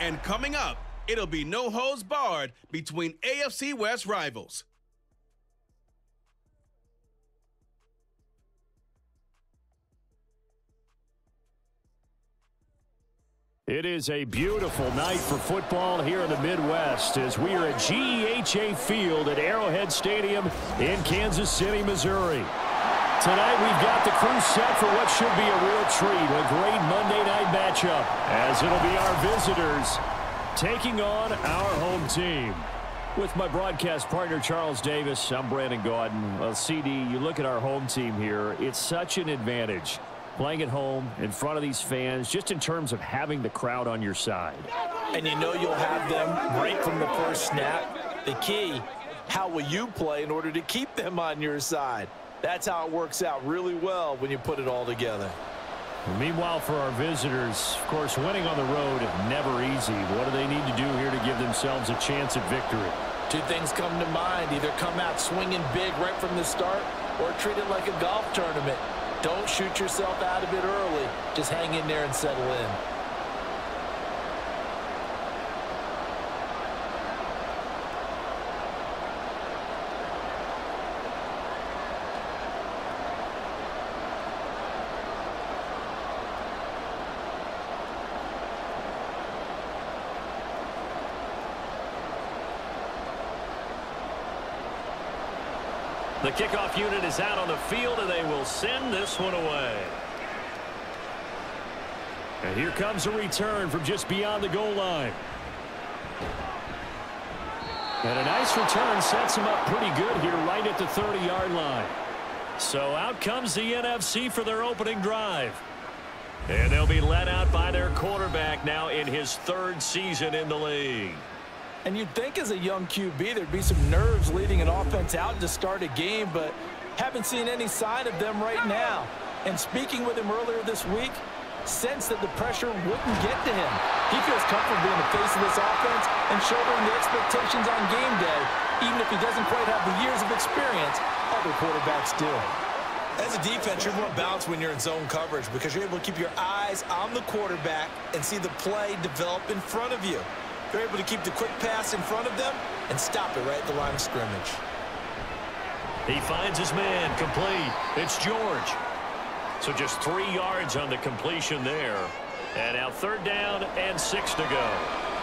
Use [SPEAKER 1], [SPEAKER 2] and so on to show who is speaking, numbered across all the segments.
[SPEAKER 1] And coming up, it'll be no hose barred between AFC West rivals.
[SPEAKER 2] It is a beautiful night for football here in the Midwest as we are at GEHA Field at Arrowhead Stadium in Kansas City, Missouri. Tonight we've got the crew set for what should be a real treat, a great Monday night matchup, as it'll be our visitors taking on our home team. With my broadcast partner, Charles Davis, I'm Brandon Gaudin. Well, CD, you look at our home team here, it's such an advantage playing at home in front of these fans, just in terms of having the crowd on your side.
[SPEAKER 3] And you know you'll have them right from the first snap. The key, how will you play in order to keep them on your side? That's how it works out really well when you put it all together.
[SPEAKER 2] Meanwhile, for our visitors, of course, winning on the road is never easy. What do they need to do here to give themselves a chance at victory?
[SPEAKER 3] Two things come to mind. Either come out swinging big right from the start or treat it like a golf tournament. Don't shoot yourself out of it early. Just hang in there and settle in.
[SPEAKER 2] The kickoff unit is out on the field, and they will send this one away. And here comes a return from just beyond the goal line. And a nice return sets him up pretty good here right at the 30-yard line. So out comes the NFC for their opening drive. And they'll be led out by their quarterback now in his third season in the league.
[SPEAKER 3] And you'd think as a young QB there'd be some nerves leading an offense out to start a game, but haven't seen any sign of them right now. And speaking with him earlier this week, sensed that the pressure wouldn't get to him. He feels comfortable being the face of this offense and shouldering the expectations on game day, even if he doesn't quite have the years of experience other quarterbacks do.
[SPEAKER 4] As a defense, you're more balanced when you're in zone coverage because you're able to keep your eyes on the quarterback and see the play develop in front of you. They're able to keep the quick pass in front of them and stop it right at the line of scrimmage.
[SPEAKER 2] He finds his man complete. It's George. So just three yards on the completion there. And now third down and six to go.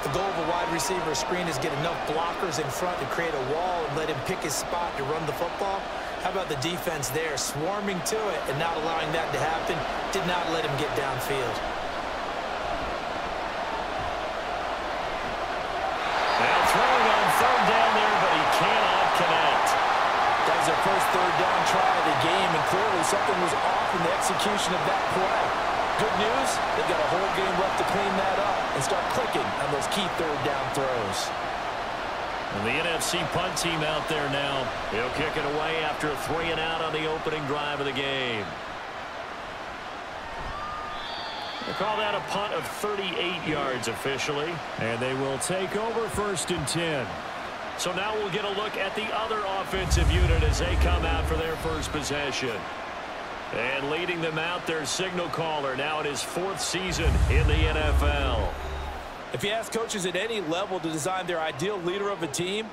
[SPEAKER 4] The goal of a wide receiver screen is get enough blockers in front to create a wall and let him pick his spot to run the football. How about the defense there, swarming to it and not allowing that to happen, did not let him get downfield.
[SPEAKER 2] Now throwing on third down there, but he cannot connect.
[SPEAKER 3] That was their first third down try of the game, and clearly something was off in the execution of that play. Good news, they've got a whole game left to clean that up and start clicking on those key third down throws.
[SPEAKER 2] And the NFC punt team out there now. They'll kick it away after a three and out on the opening drive of the game. They call that a punt of 38 yards officially. And they will take over first and 10. So now we'll get a look at the other offensive unit as they come out for their first possession. And leading them out, their signal caller now in his fourth season in the NFL.
[SPEAKER 3] If you ask coaches at any level to design their ideal leader of a team,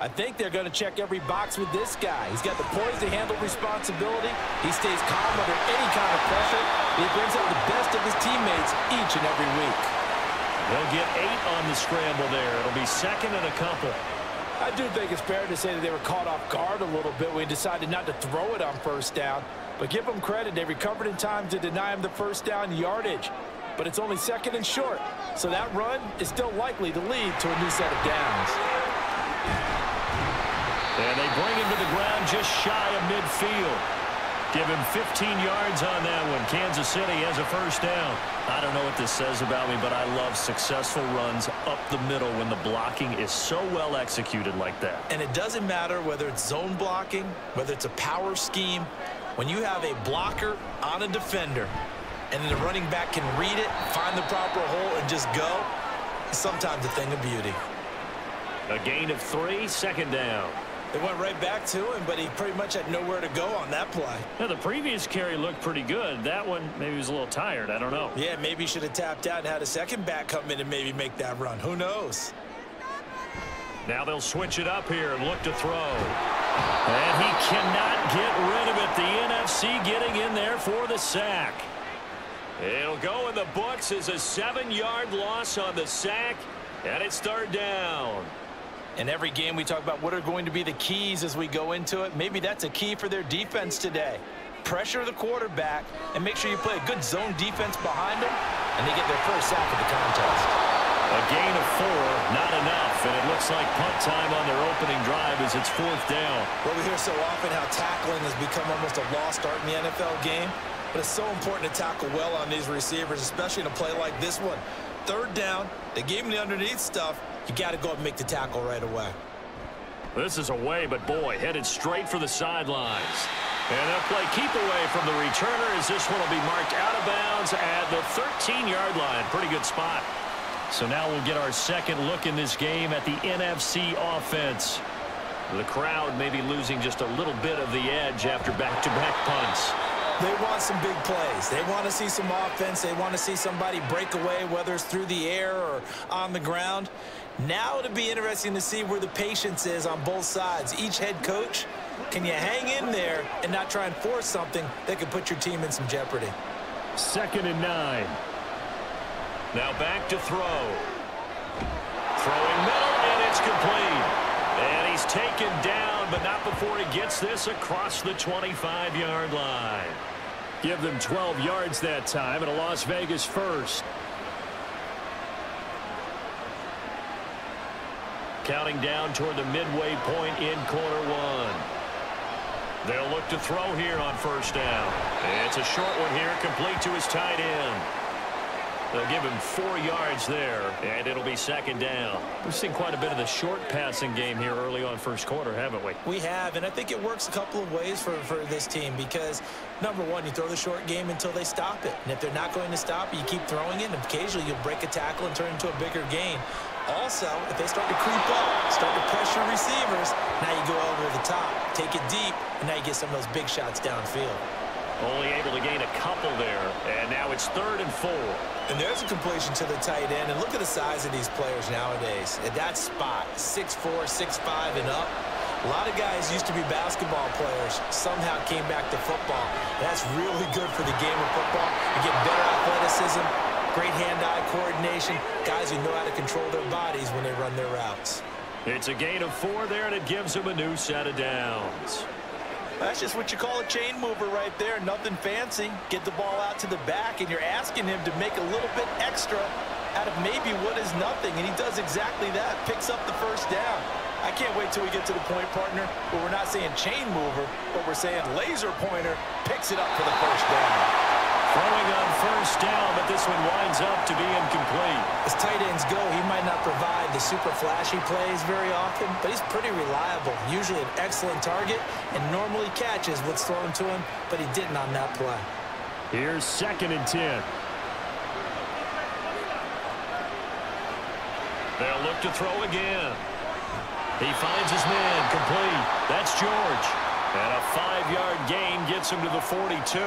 [SPEAKER 3] I think they're going to check every box with this guy. He's got the poise to handle responsibility. He stays calm under any kind of pressure. He brings out the best of his teammates each and every week.
[SPEAKER 2] They'll get eight on the scramble there. It'll be second and a couple.
[SPEAKER 3] I do think it's fair to say that they were caught off guard a little bit he decided not to throw it on first down. But give them credit. They recovered in time to deny him the first down yardage. But it's only second and short. So that run is still likely to lead to a new set of downs.
[SPEAKER 2] And they bring him to the ground just shy of midfield. Give him 15 yards on that one. Kansas City has a first down. I don't know what this says about me, but I love successful runs up the middle when the blocking is so well executed like that.
[SPEAKER 4] And it doesn't matter whether it's zone blocking, whether it's a power scheme. When you have a blocker on a defender and the running back can read it, find the proper hole, and just go, it's sometimes a thing of beauty.
[SPEAKER 2] A gain of three, second down.
[SPEAKER 3] They went right back to him, but he pretty much had nowhere to go on that play.
[SPEAKER 2] Now, the previous carry looked pretty good. That one, maybe he was a little tired. I don't know.
[SPEAKER 3] Yeah, maybe he should have tapped out and had a second back come in and maybe make that run. Who knows?
[SPEAKER 2] Now they'll switch it up here and look to throw. And he cannot get rid of it. The NFC getting in there for the sack. It'll go in the books as a seven-yard loss on the sack, and it's third down.
[SPEAKER 5] In every game we talk about what are going to be the keys as we go into it. Maybe that's a key for their defense today. Pressure the quarterback and make sure you play a good zone defense behind them, and they get their first sack of the contest.
[SPEAKER 2] A gain of four, not enough, and it looks like punt time on their opening drive as it's fourth down.
[SPEAKER 3] Well, we hear so often how tackling has become almost a lost art in the NFL game, but it's so important to tackle well on these receivers, especially in a play like this one. Third down, they gave him the underneath stuff. You got to go and make the tackle right away.
[SPEAKER 2] This is away, but boy, headed straight for the sidelines. And they'll play keep away from the returner as this one will be marked out of bounds at the 13-yard line. Pretty good spot. So now we'll get our second look in this game at the NFC offense. The crowd may be losing just a little bit of the edge after back-to-back -back punts.
[SPEAKER 3] They want some big plays. They want to see some offense. They want to see somebody break away, whether it's through the air or on the ground. Now it'll be interesting to see where the patience is on both sides. Each head coach, can you hang in there and not try and force something that could put your team in some jeopardy?
[SPEAKER 2] Second and nine. Now back to throw. Throwing middle, and it's complete. And he's taken down, but not before he gets this across the 25-yard line. Give them 12 yards that time, and a Las Vegas first. Counting down toward the midway point in corner one. They'll look to throw here on first down. It's a short one here, complete to his tight end. They'll give him four yards there, and it'll be second down. We've seen quite a bit of the short passing game here early on first quarter, haven't we?
[SPEAKER 3] We have, and I think it works a couple of ways for, for this team because, number one, you throw the short game until they stop it. And if they're not going to stop it, you keep throwing it, and occasionally you'll break a tackle and turn into a bigger gain. Also, if they start to creep up, start to pressure receivers, now you go over the top, take it deep, and now you get some of those big shots downfield.
[SPEAKER 2] Only able to gain a couple there, and now it's third and four.
[SPEAKER 3] And there's a completion to the tight end, and look at the size of these players nowadays. At that spot, 6'4", 6'5", and up. A lot of guys used to be basketball players, somehow came back to football. That's really good for the game of football. You get better athleticism, great hand-eye coordination, guys who know how to control their bodies when they run their routes.
[SPEAKER 2] It's a gain of four there, and it gives him a new set of downs.
[SPEAKER 5] That's just what you call a chain mover right there. Nothing fancy. Get the ball out to the back, and you're asking him to make a little bit extra out of maybe what is nothing, and he does exactly that. Picks up the first down. I can't wait till we get to the point, partner, where we're not saying chain mover, but we're saying laser pointer picks it up for the first down.
[SPEAKER 2] Throwing on first down, but this one winds up to be incomplete.
[SPEAKER 3] As tight ends go, he might not provide the super flashy plays very often, but he's pretty reliable. Usually an excellent target and normally catches what's thrown to him, but he didn't on that play.
[SPEAKER 2] Here's second and 10. They'll look to throw again. He finds his man complete. That's George. And a five-yard gain gets him to the 42.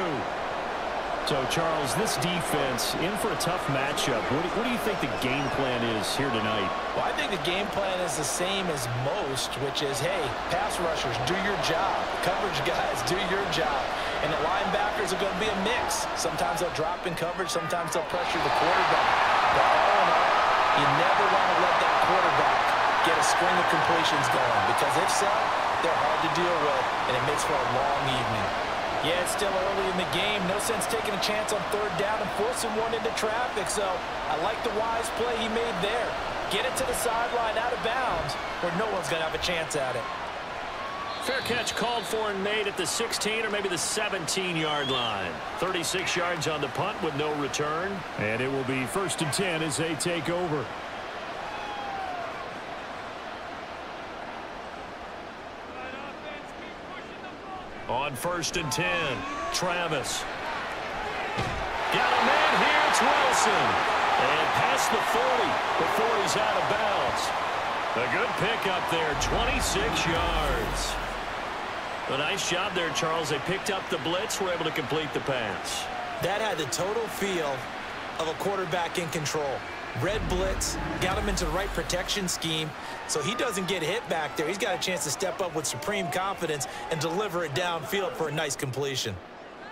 [SPEAKER 2] So, Charles, this defense, in for a tough matchup. What do, what do, you think the game plan is here tonight?
[SPEAKER 5] Well, I think the game plan is the same as most, which is, hey, pass rushers, do your job. Coverage guys, do your job. And the linebackers are going to be a mix. Sometimes they'll drop in coverage. Sometimes they'll pressure the quarterback. But all in all, you never want to let that quarterback get a string of completions going because if so, they're hard to deal with, and it makes for a long evening. Yeah, it's still early in the game. No sense taking a chance on third down and forcing one into traffic. So I like the wise play he made there. Get it to the sideline out of bounds where no one's going to have a chance at it.
[SPEAKER 2] Fair catch called for and made at the 16 or maybe the 17-yard line. 36 yards on the punt with no return. And it will be first and 10 as they take over. On first and 10, Travis. Got a man here, it's Wilson. And past the 40 before he's out of bounds. A good pick up there, 26 yards. A nice job there, Charles. They picked up the blitz, were able to complete the pass.
[SPEAKER 3] That had the total feel of a quarterback in control. Red blitz, got him into the right protection scheme, so he doesn't get hit back there. He's got a chance to step up with supreme confidence and deliver it downfield for a nice completion.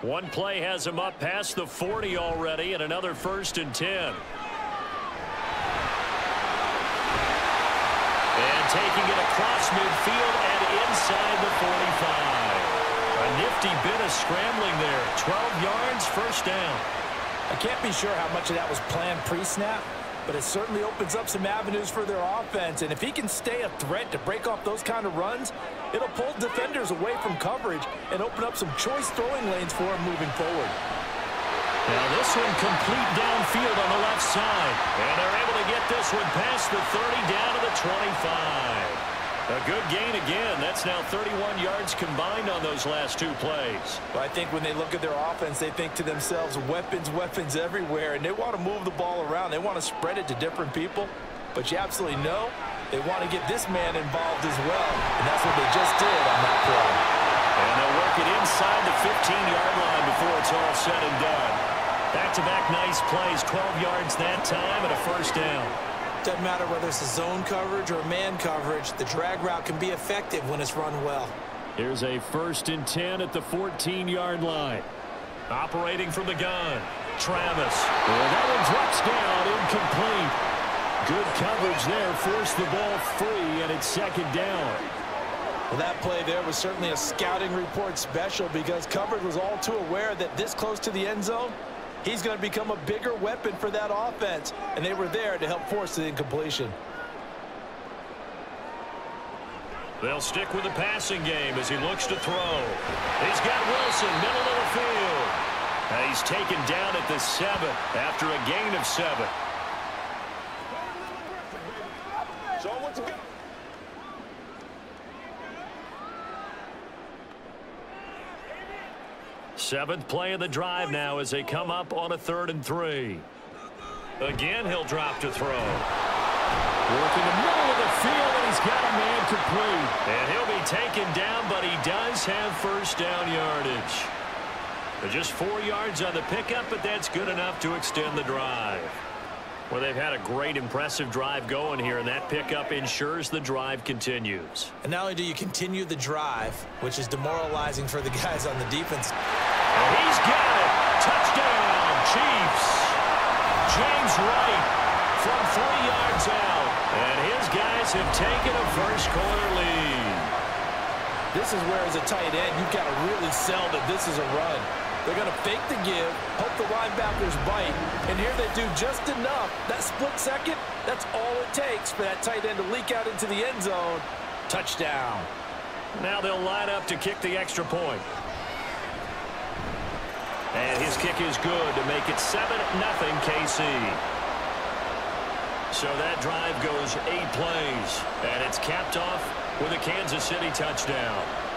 [SPEAKER 2] One play has him up past the 40 already and another first and 10. And taking it across midfield and inside the 45. A nifty bit of scrambling there. 12 yards, first down.
[SPEAKER 5] I can't be sure how much of that was planned pre-snap, but it certainly opens up some avenues for their offense. And if he can stay a threat to break off those kind of runs, it'll pull defenders away from coverage and open up some choice throwing lanes for him moving forward.
[SPEAKER 2] Now this one complete downfield on the left side. And they're able to get this one past the 30 down to the 25. A good gain again. That's now 31 yards combined on those last two plays.
[SPEAKER 5] But I think when they look at their offense, they think to themselves, weapons, weapons everywhere, and they want to move the ball around. They want to spread it to different people. But you absolutely know they want to get this man involved as well, and that's what they just did on that play.
[SPEAKER 2] And they'll work it inside the 15-yard line before it's all said and done. Back-to-back -back nice plays, 12 yards that time and a first down.
[SPEAKER 3] Doesn't matter whether it's a zone coverage or man coverage, the drag route can be effective when it's run well.
[SPEAKER 2] Here's a first and 10 at the 14-yard line. Operating from the gun, Travis. And that one drops down, incomplete. Good coverage there, forced the ball free, and it's second down.
[SPEAKER 5] Well, that play there was certainly a scouting report special because coverage was all too aware that this close to the end zone, He's going to become a bigger weapon for that offense, and they were there to help force the incompletion.
[SPEAKER 2] They'll stick with the passing game as he looks to throw. He's got Wilson, middle of the field. And he's taken down at the seven after a gain of seven. Seventh play of the drive now as they come up on a third and three. Again, he'll drop to throw. Working the middle of the field, and he's got a man complete. And he'll be taken down, but he does have first down yardage. But just four yards on the pickup, but that's good enough to extend the drive. Well, they've had a great, impressive drive going here, and that pickup ensures the drive continues.
[SPEAKER 3] And not only do you continue the drive, which is demoralizing for the guys on the defense.
[SPEAKER 2] He's got it. Touchdown, Chiefs. James White from three yards out. And his guys have taken a first quarter lead.
[SPEAKER 5] This is where, as a tight end, you've got to really sell that this is a run. They're going to fake the give, hope the linebackers bite, and here they do just enough. That split second, that's all it takes for that tight end to leak out into the end zone. Touchdown.
[SPEAKER 2] Now they'll line up to kick the extra point. And his kick is good to make it 7-0 KC. So that drive goes eight plays, and it's capped off with a Kansas City touchdown.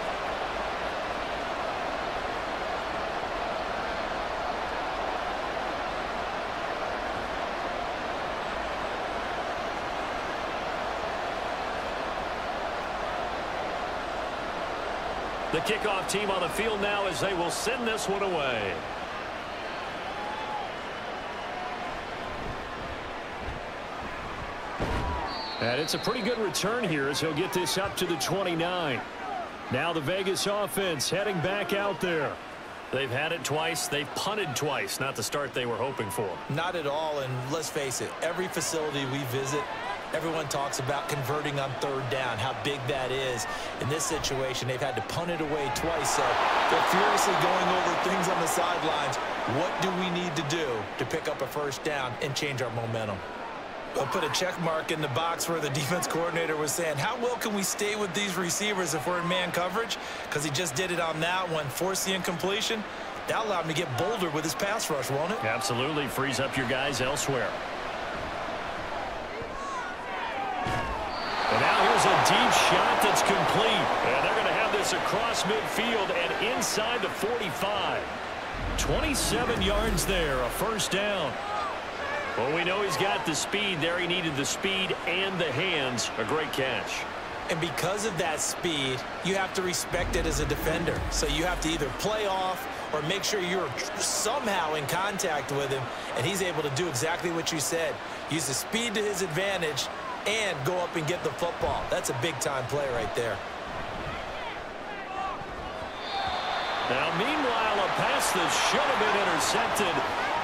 [SPEAKER 2] Kickoff team on the field now as they will send this one away. And it's a pretty good return here as he'll get this up to the 29. Now the Vegas offense heading back out there. They've had it twice. They've punted twice. Not the start they were hoping for.
[SPEAKER 3] Not at all, and let's face it, every facility we visit, Everyone talks about converting on third down, how big that is. In this situation, they've had to punt it away twice, so they're furiously going over things on the sidelines. What do we need to do to pick up a first down and change our momentum? I'll put a check mark in the box where the defense coordinator was saying, how well can we stay with these receivers if we're in man coverage? Because he just did it on that one, force the incompletion. That allowed him to get bolder with his pass rush, won't it?
[SPEAKER 2] Absolutely. Frees up your guys elsewhere. A deep shot that's complete. And they're going to have this across midfield and inside the 45. 27 yards there, a first down. Well, we know he's got the speed there. He needed the speed and the hands. A great catch.
[SPEAKER 3] And because of that speed, you have to respect it as a defender. So you have to either play off or make sure you're somehow in contact with him, and he's able to do exactly what you said. Use the speed to his advantage and go up and get the football. That's a big-time play right there.
[SPEAKER 2] Now, meanwhile, a pass that should have been intercepted,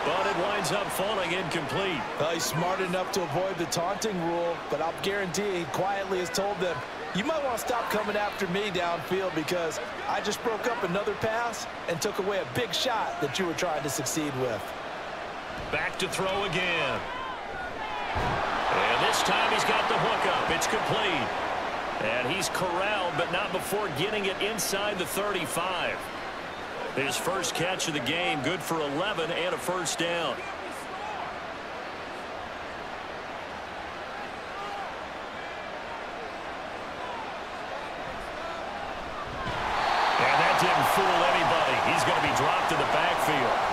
[SPEAKER 2] but it winds up falling incomplete.
[SPEAKER 5] Well, he's smart enough to avoid the taunting rule, but I'll guarantee he quietly has told them, you might want to stop coming after me downfield because I just broke up another pass and took away a big shot that you were trying to succeed with.
[SPEAKER 2] Back to throw again. And this time he's got the hook up. It's complete. And he's corralled, but not before getting it inside the 35. His first catch of the game, good for 11 and a first down. And that didn't fool anybody. He's going to be dropped in the backfield.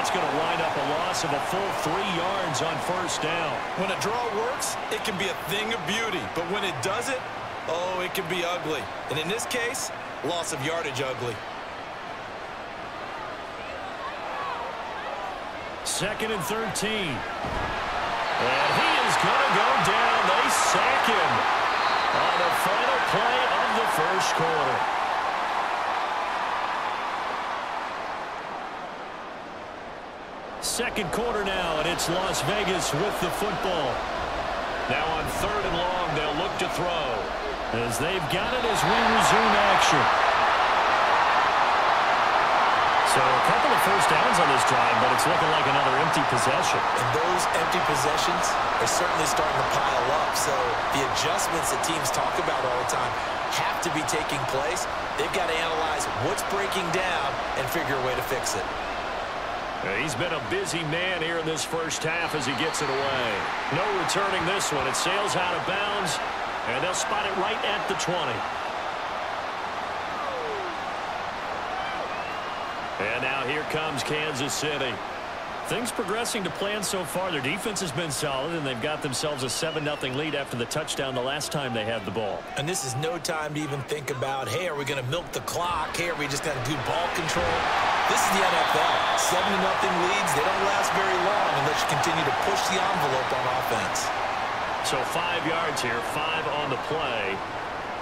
[SPEAKER 2] That's going to wind up a loss of a full three yards on first down.
[SPEAKER 3] When a draw works, it can be a thing of beauty. But when it doesn't, oh, it can be ugly. And in this case, loss of yardage ugly.
[SPEAKER 2] Second and 13. And he is going to go down. They sack him on the final play of the first quarter. Second quarter now, and it's Las Vegas with the football. Now on third and long, they'll look to throw. As they've got it as we resume action. So a couple of first downs on this drive, but it's looking like another empty possession.
[SPEAKER 3] And those empty possessions are certainly starting to pile up. So the adjustments that teams talk about all the time have to be taking place. They've got to analyze what's breaking down and figure a way to fix it.
[SPEAKER 2] He's been a busy man here in this first half as he gets it away. No returning this one. It sails out of bounds, and they'll spot it right at the 20. And now here comes Kansas City. Things progressing to plan so far. Their defense has been solid, and they've got themselves a 7-0 lead after the touchdown the last time they had the ball.
[SPEAKER 3] And this is no time to even think about, hey, are we going to milk the clock? Hey, are we just going to do ball control? This is the NFL. 7-0 leads, they don't last very long unless you continue to push the envelope on offense.
[SPEAKER 2] So five yards here, five on the play,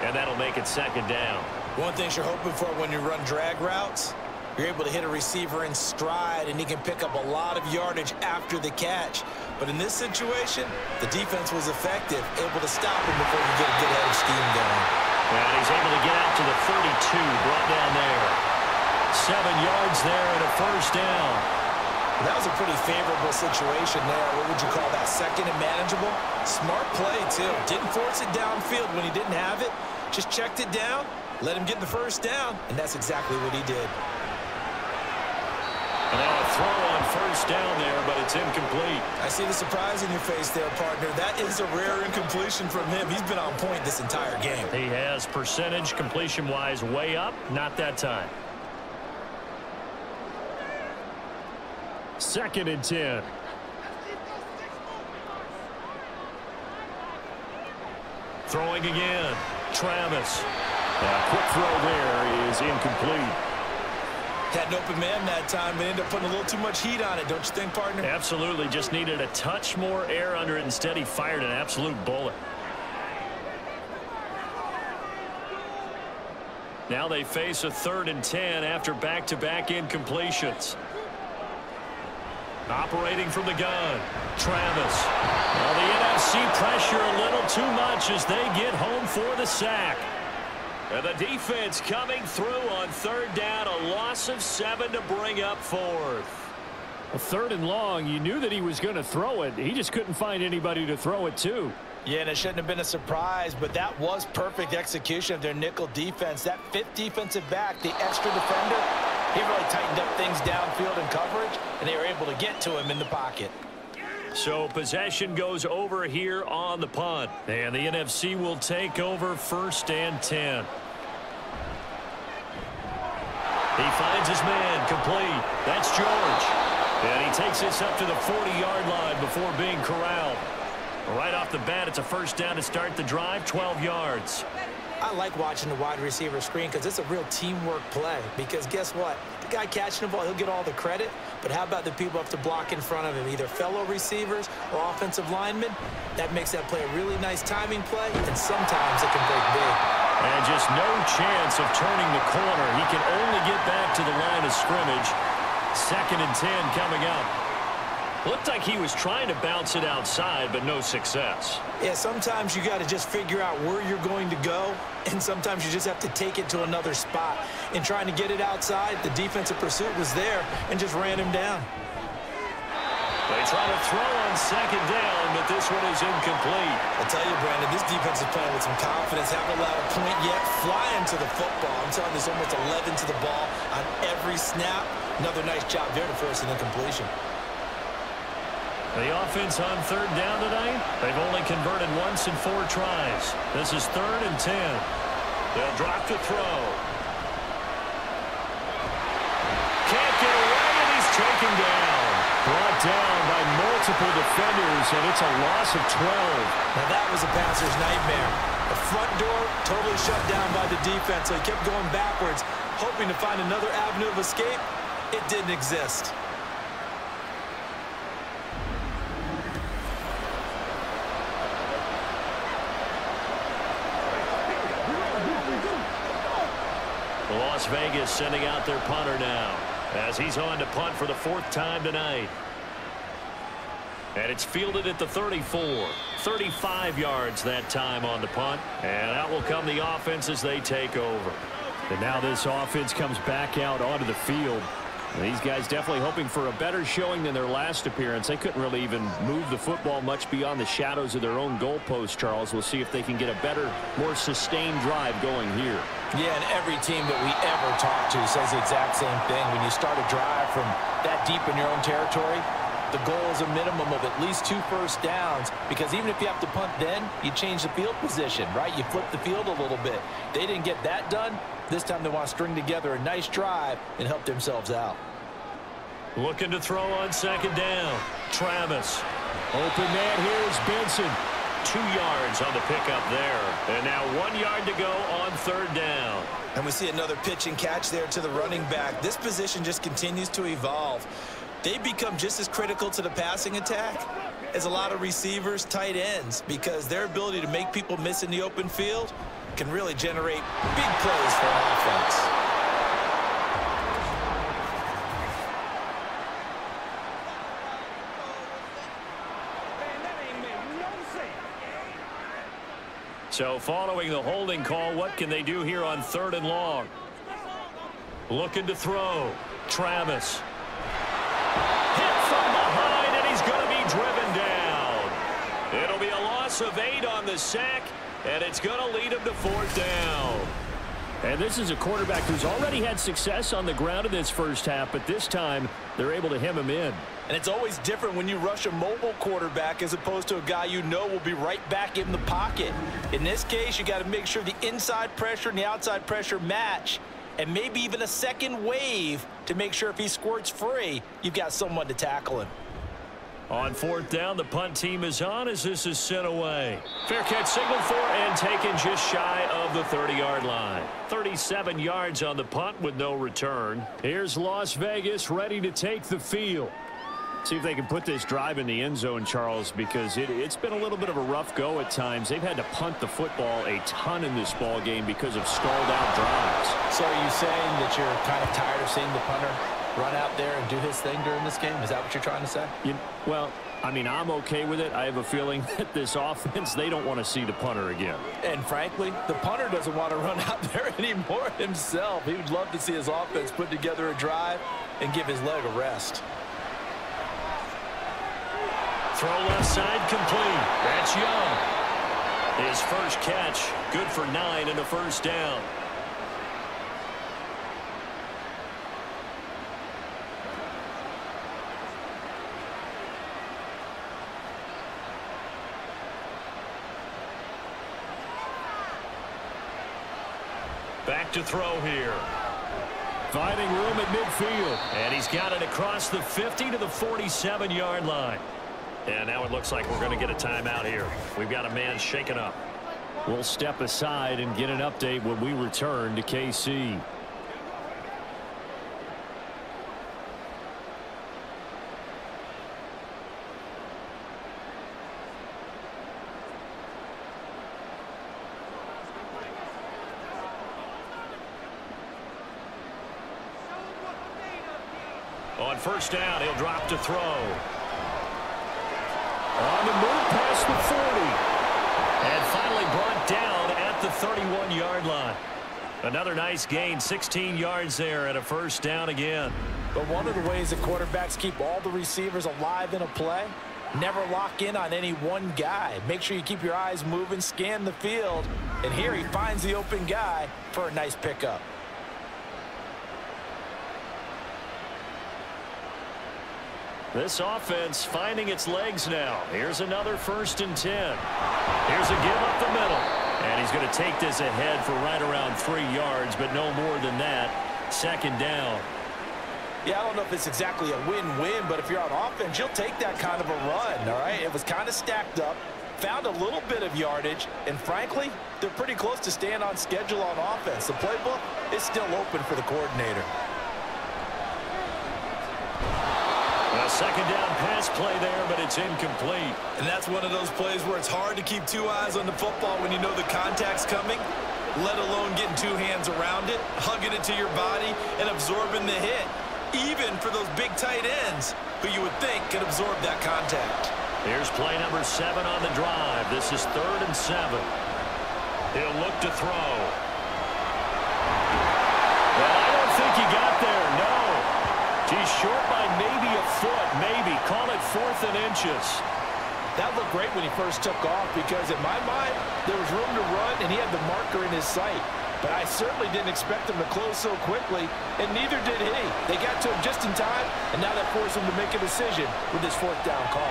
[SPEAKER 2] and that'll make it second down.
[SPEAKER 3] One thing you're hoping for when you run drag routes, you're able to hit a receiver in stride, and he can pick up a lot of yardage after the catch. But in this situation, the defense was effective, able to stop him before you get a good head of steam going.
[SPEAKER 2] And he's able to get out to the 32, brought down there. Seven yards there and a first down.
[SPEAKER 3] That was a pretty favorable situation there. What would you call that? Second and manageable? Smart play, too. Didn't force it downfield when he didn't have it. Just checked it down, let him get the first down, and that's exactly what he did.
[SPEAKER 2] And now a throw on first down there, but it's incomplete.
[SPEAKER 3] I see the surprise in your face there, partner. That is a rare incompletion from him. He's been on point this entire game.
[SPEAKER 2] He has percentage completion-wise way up. Not that time. Second and 10. Throwing again. Travis. A quick throw there is incomplete.
[SPEAKER 3] Had an open man that time, but ended up putting a little too much heat on it, don't you think, partner?
[SPEAKER 2] Absolutely. Just needed a touch more air under it. Instead, he fired an absolute bullet. Now they face a third and 10 after back-to-back -back incompletions. Operating from the gun, Travis. Well, the NFC pressure a little too much as they get home for the sack. And the defense coming through on third down, a loss of seven to bring up fourth. A third and long, you knew that he was going to throw it. He just couldn't find anybody to throw it to.
[SPEAKER 5] Yeah, and it shouldn't have been a surprise, but that was perfect execution of their nickel defense. That fifth defensive back, the extra defender, he really tightened up things downfield in coverage, and they were able to get to him in the pocket.
[SPEAKER 2] So possession goes over here on the punt. And the NFC will take over first and 10. He finds his man complete. That's George. And he takes this up to the 40-yard line before being corralled. Right off the bat, it's a first down to start the drive, 12 yards.
[SPEAKER 3] I like watching the wide receiver screen because it's a real teamwork play. Because guess what? The guy catching the ball, he'll get all the credit. But how about the people have to block in front of him, either fellow receivers or offensive linemen? That makes that play a really nice timing play, and sometimes it can break big.
[SPEAKER 2] And just no chance of turning the corner. He can only get back to the line of scrimmage. Second and 10 coming up. Looked like he was trying to bounce it outside, but no success.
[SPEAKER 3] Yeah, sometimes you got to just figure out where you're going to go, and sometimes you just have to take it to another spot. In trying to get it outside, the defensive pursuit was there and just ran him down.
[SPEAKER 2] They try to throw on second down, but this one is incomplete.
[SPEAKER 3] I tell you, Brandon, this defense is playing with some confidence. Haven't allowed a point yet. Flying to the football. I'm telling you, there's almost 11 to the ball on every snap. Another nice job there to force an incompletion.
[SPEAKER 2] The offense on third down tonight, they've only converted once in four tries. This is third and ten. They'll drop the throw. Can't get away, and he's taken down. Brought down by multiple defenders, and it's a loss of 12.
[SPEAKER 3] Now that was a passer's nightmare. The front door totally shut down by the defense, so he kept going backwards, hoping to find another avenue of escape. It didn't exist.
[SPEAKER 2] Las Vegas sending out their punter now as he's on to punt for the fourth time tonight. And it's fielded at the 34. 35 yards that time on the punt. And out will come the offense as they take over. And now this offense comes back out onto the field. These guys definitely hoping for a better showing than their last appearance. They couldn't really even move the football much beyond the shadows of their own goalpost, Charles. We'll see if they can get a better, more sustained drive going here.
[SPEAKER 5] Yeah, and every team that we ever talk to says the exact same thing. When you start a drive from that deep in your own territory, the goal is a minimum of at least two first downs because even if you have to punt then, you change the field position, right? You flip the field a little bit. They didn't get that done. This time they want to string together a nice drive and help themselves out.
[SPEAKER 2] Looking to throw on second down. Travis. Open man here is Benson. Two yards on the pickup there. And now one yard to go on third down.
[SPEAKER 3] And we see another pitch and catch there to the running back. This position just continues to evolve. They become just as critical to the passing attack as a lot of receivers, tight ends, because their ability to make people miss in the open field can really generate big plays for an offense.
[SPEAKER 2] So following the holding call, what can they do here on third and long? Looking to throw. Travis. From behind, and he's going to be driven down. It'll be a loss of eight on the sack, and it's going to lead him to fourth down. And this is a quarterback who's already had success on the ground in this first half, but this time they're able to hem him in.
[SPEAKER 5] And it's always different when you rush a mobile quarterback as opposed to a guy you know will be right back in the pocket. In this case, you got to make sure the inside pressure and the outside pressure match and maybe even a second wave to make sure if he squirts free, you've got someone to tackle him.
[SPEAKER 2] On fourth down, the punt team is on as this is sent away. Fair catch signal for and taken just shy of the 30-yard line. 37 yards on the punt with no return. Here's Las Vegas ready to take the field. See if they can put this drive in the end zone, Charles, because it, has been a little bit of a rough go at times. They've had to punt the football a ton in this ball game because of stalled out drives.
[SPEAKER 5] So are you saying that you're kind of tired of seeing the punter run out there and do his thing during this game? Is that what you're trying to say?
[SPEAKER 2] You, well, I mean, I'm okay with it. I have a feeling that this offense, they don't want to see the punter again.
[SPEAKER 5] And frankly, the punter doesn't want to run out there anymore himself. He would love to see his offense put together a drive and give his leg a rest.
[SPEAKER 2] Throw left side complete. That's Young. His first catch, good for nine and a first down. Back to throw here. Finding room at midfield. And he's got it across the 50 to the 47-yard line. And now it looks like we're going to get a timeout here. We've got a man shaken up. We'll step aside and get an update when we return to KC. On first down, he'll drop to throw. On the move past the 40. And finally brought down at the 31-yard line. Another nice gain, 16 yards there, and a first down again.
[SPEAKER 5] But one of the ways that quarterbacks keep all the receivers alive in a play, never lock in on any one guy. Make sure you keep your eyes moving, scan the field, and here he finds the open guy for a nice pickup.
[SPEAKER 2] This offense finding its legs now. Here's another first and 10. Here's a give up the middle. And he's going to take this ahead for right around three yards, but no more than that. Second down.
[SPEAKER 5] Yeah, I don't know if it's exactly a win-win, but if you're on offense, you'll take that kind of a run, all right? It was kind of stacked up, found a little bit of yardage, and frankly, they're pretty close to staying on schedule on offense. The playbook is still open for the coordinator.
[SPEAKER 2] Second down pass play there, but it's incomplete.
[SPEAKER 3] And that's one of those plays where it's hard to keep two eyes on the football when you know the contact's coming, let alone getting two hands around it, hugging it to your body, and absorbing the hit, even for those big tight ends who you would think could absorb that contact.
[SPEAKER 2] Here's play number seven on the drive. This is third and seven. He'll look to throw. Well, I don't think he got there, no. He's short by maybe a foot, maybe. Call it fourth and inches.
[SPEAKER 5] That looked great when he first took off because in my mind, there was room to run and he had the marker in his sight. But I certainly didn't expect him to close so quickly, and neither did he. They got to him just in time, and now that forced him to make a decision with his fourth down call.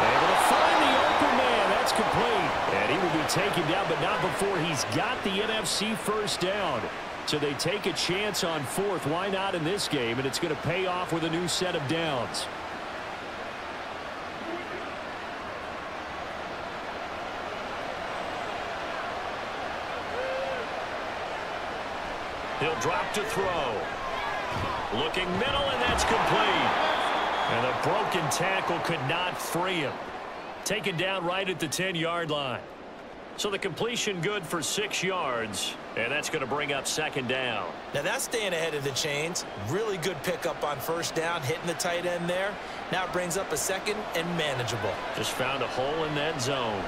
[SPEAKER 2] Able to find the open man. That's complete. And he will be taken down, but not before he's got the NFC first down. So they take a chance on fourth. Why not in this game? And it's going to pay off with a new set of downs. He'll drop to throw. Looking middle, and that's complete. And a broken tackle could not free him. Taken down right at the 10-yard line. So the completion good for six yards, and that's going to bring up second down.
[SPEAKER 3] Now that's staying ahead of the chains. Really good pickup on first down, hitting the tight end there. Now it brings up a second and manageable.
[SPEAKER 2] Just found a hole in that zone.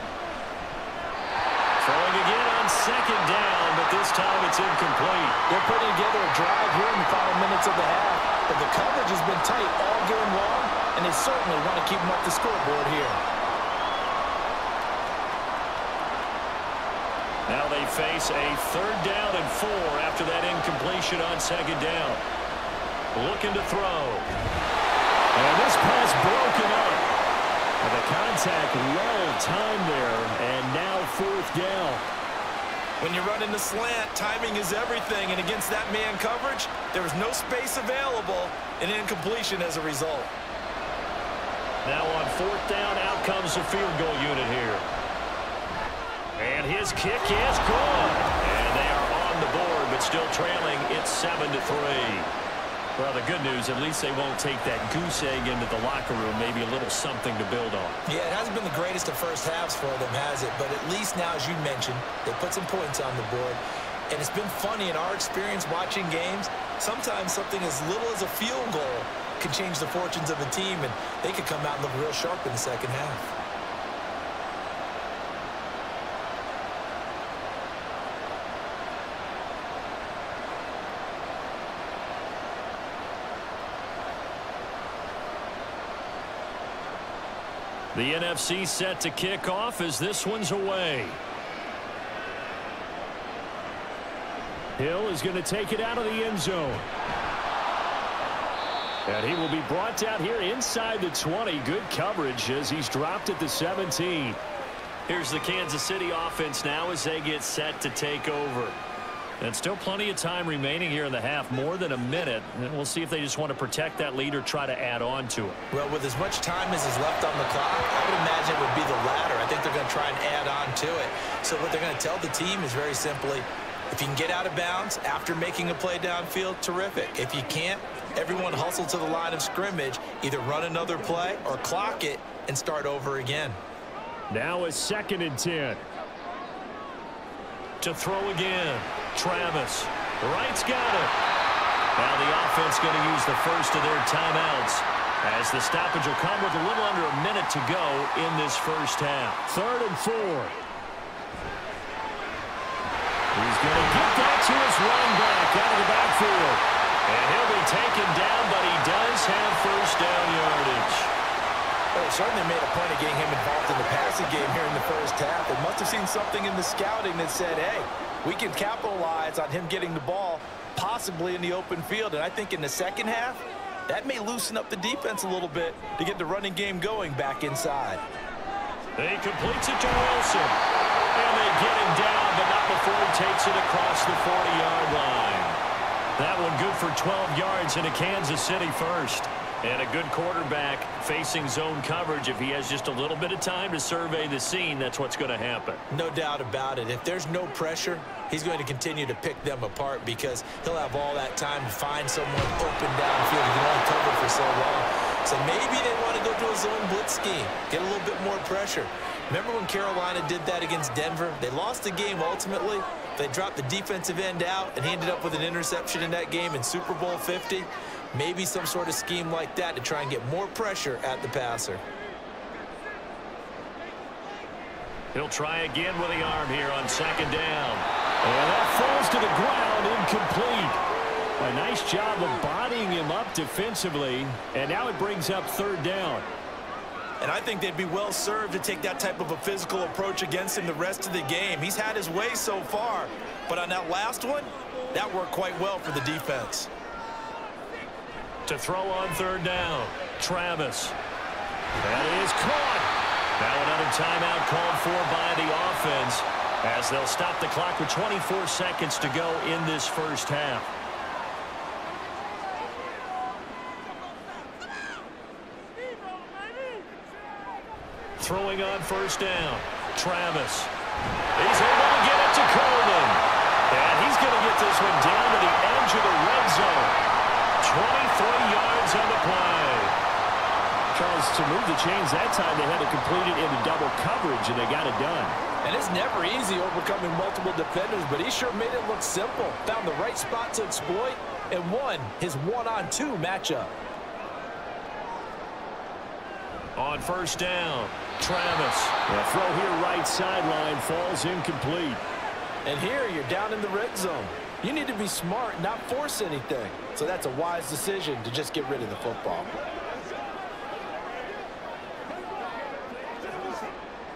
[SPEAKER 2] Throwing again on second down, but this time it's incomplete.
[SPEAKER 5] They're putting together a drive here in the final minutes of the half, but the coverage has been tight all game long, and they certainly want to keep them up the scoreboard here.
[SPEAKER 2] Now they face a third down and four after that incompletion on second down. Looking to throw. And this pass broken up. And the contact well timed there, and now fourth down.
[SPEAKER 3] When you're running the slant, timing is everything, and against that man coverage, there was no space available, and incompletion as a result.
[SPEAKER 2] Now on fourth down, out comes the field goal unit here. And his kick is good. And they are on the board, but still trailing. It's 7 to three. Well, the good news, at least they won't take that goose egg into the locker room. Maybe a little something to build on.
[SPEAKER 3] Yeah, it hasn't been the greatest of first halves for them, has it? But at least now, as you mentioned, they put some points on the board. And it's been funny in our experience watching games. Sometimes something as little as a field goal can change the fortunes of a team, and they could come out and look real sharp in the second half.
[SPEAKER 2] The NFC set to kick off as this one's away. Hill is going to take it out of the end zone. And he will be brought down here inside the 20. Good coverage as he's dropped at the 17. Here's the Kansas City offense now as they get set to take over. And still plenty of time remaining here in the half, more than a minute. And we'll see if they just want to protect that lead or try to add on to it.
[SPEAKER 3] Well, with as much time as is left on the clock, I would imagine it would be the latter. I think they're going to try and add on to it. So what they're going to tell the team is very simply, if you can get out of bounds after making a play downfield, terrific. If you can't, everyone hustle to the line of scrimmage, either run another play or clock it and start over again.
[SPEAKER 2] Now a second and 10. To throw again. Travis. Wright's got it. Now the offense going to use the first of their timeouts as the stoppage will come with a little under a minute to go in this first half. Third and four. He's going to get that to his running back out of the backfield. And he'll be taken down, but he does have first down yardage.
[SPEAKER 5] Well, certainly made a point of getting him involved in the passing game here in the first half. They must have seen something in the scouting that said, hey, we can capitalize on him getting the ball possibly in the open field. And I think in the second half, that may loosen up the defense a little bit to get the running game going back inside.
[SPEAKER 2] He completes it to Wilson. And they get him down, but not before he takes it across the 40-yard line. That one good for 12 yards into Kansas City first. And a good quarterback facing zone coverage. If he has just a little bit of time to survey the scene, that's what's going to happen.
[SPEAKER 3] No doubt about it. If there's no pressure, he's going to continue to pick them apart because he'll have all that time to find someone open downfield. He can only cover for so long. So maybe they want to go to a zone blitz scheme, get a little bit more pressure. Remember when Carolina did that against Denver? They lost the game ultimately. They dropped the defensive end out, and he ended up with an interception in that game in Super Bowl 50. Maybe some sort of scheme like that to try and get more pressure at the passer.
[SPEAKER 2] He'll try again with the arm here on second down. And that falls to the ground incomplete. A nice job of bodying him up defensively. And now it brings up third down.
[SPEAKER 5] And I think they'd be well served to take that type of a physical approach against him the rest of the game. He's had his way so far, but on that last one, that worked quite well for the defense.
[SPEAKER 2] To throw on third down, Travis. That is caught. Now another timeout called for by the offense as they'll stop the clock with 24 seconds to go in this first half. Throwing on first down. Travis. He's able to get it to Coleman. And he's going to get this one down to the edge of the red zone. 23 yards on the play.
[SPEAKER 6] Charles, to move the chains that time, they had to complete it into double coverage, and they got it done.
[SPEAKER 5] And it's never easy overcoming multiple defenders, but he sure made it look simple. Found the right spot to exploit and won his one-on-two matchup.
[SPEAKER 2] On first down, Travis.
[SPEAKER 6] The throw here right sideline falls incomplete.
[SPEAKER 5] And here you're down in the red zone. You need to be smart, not force anything. So that's a wise decision to just get rid of the football.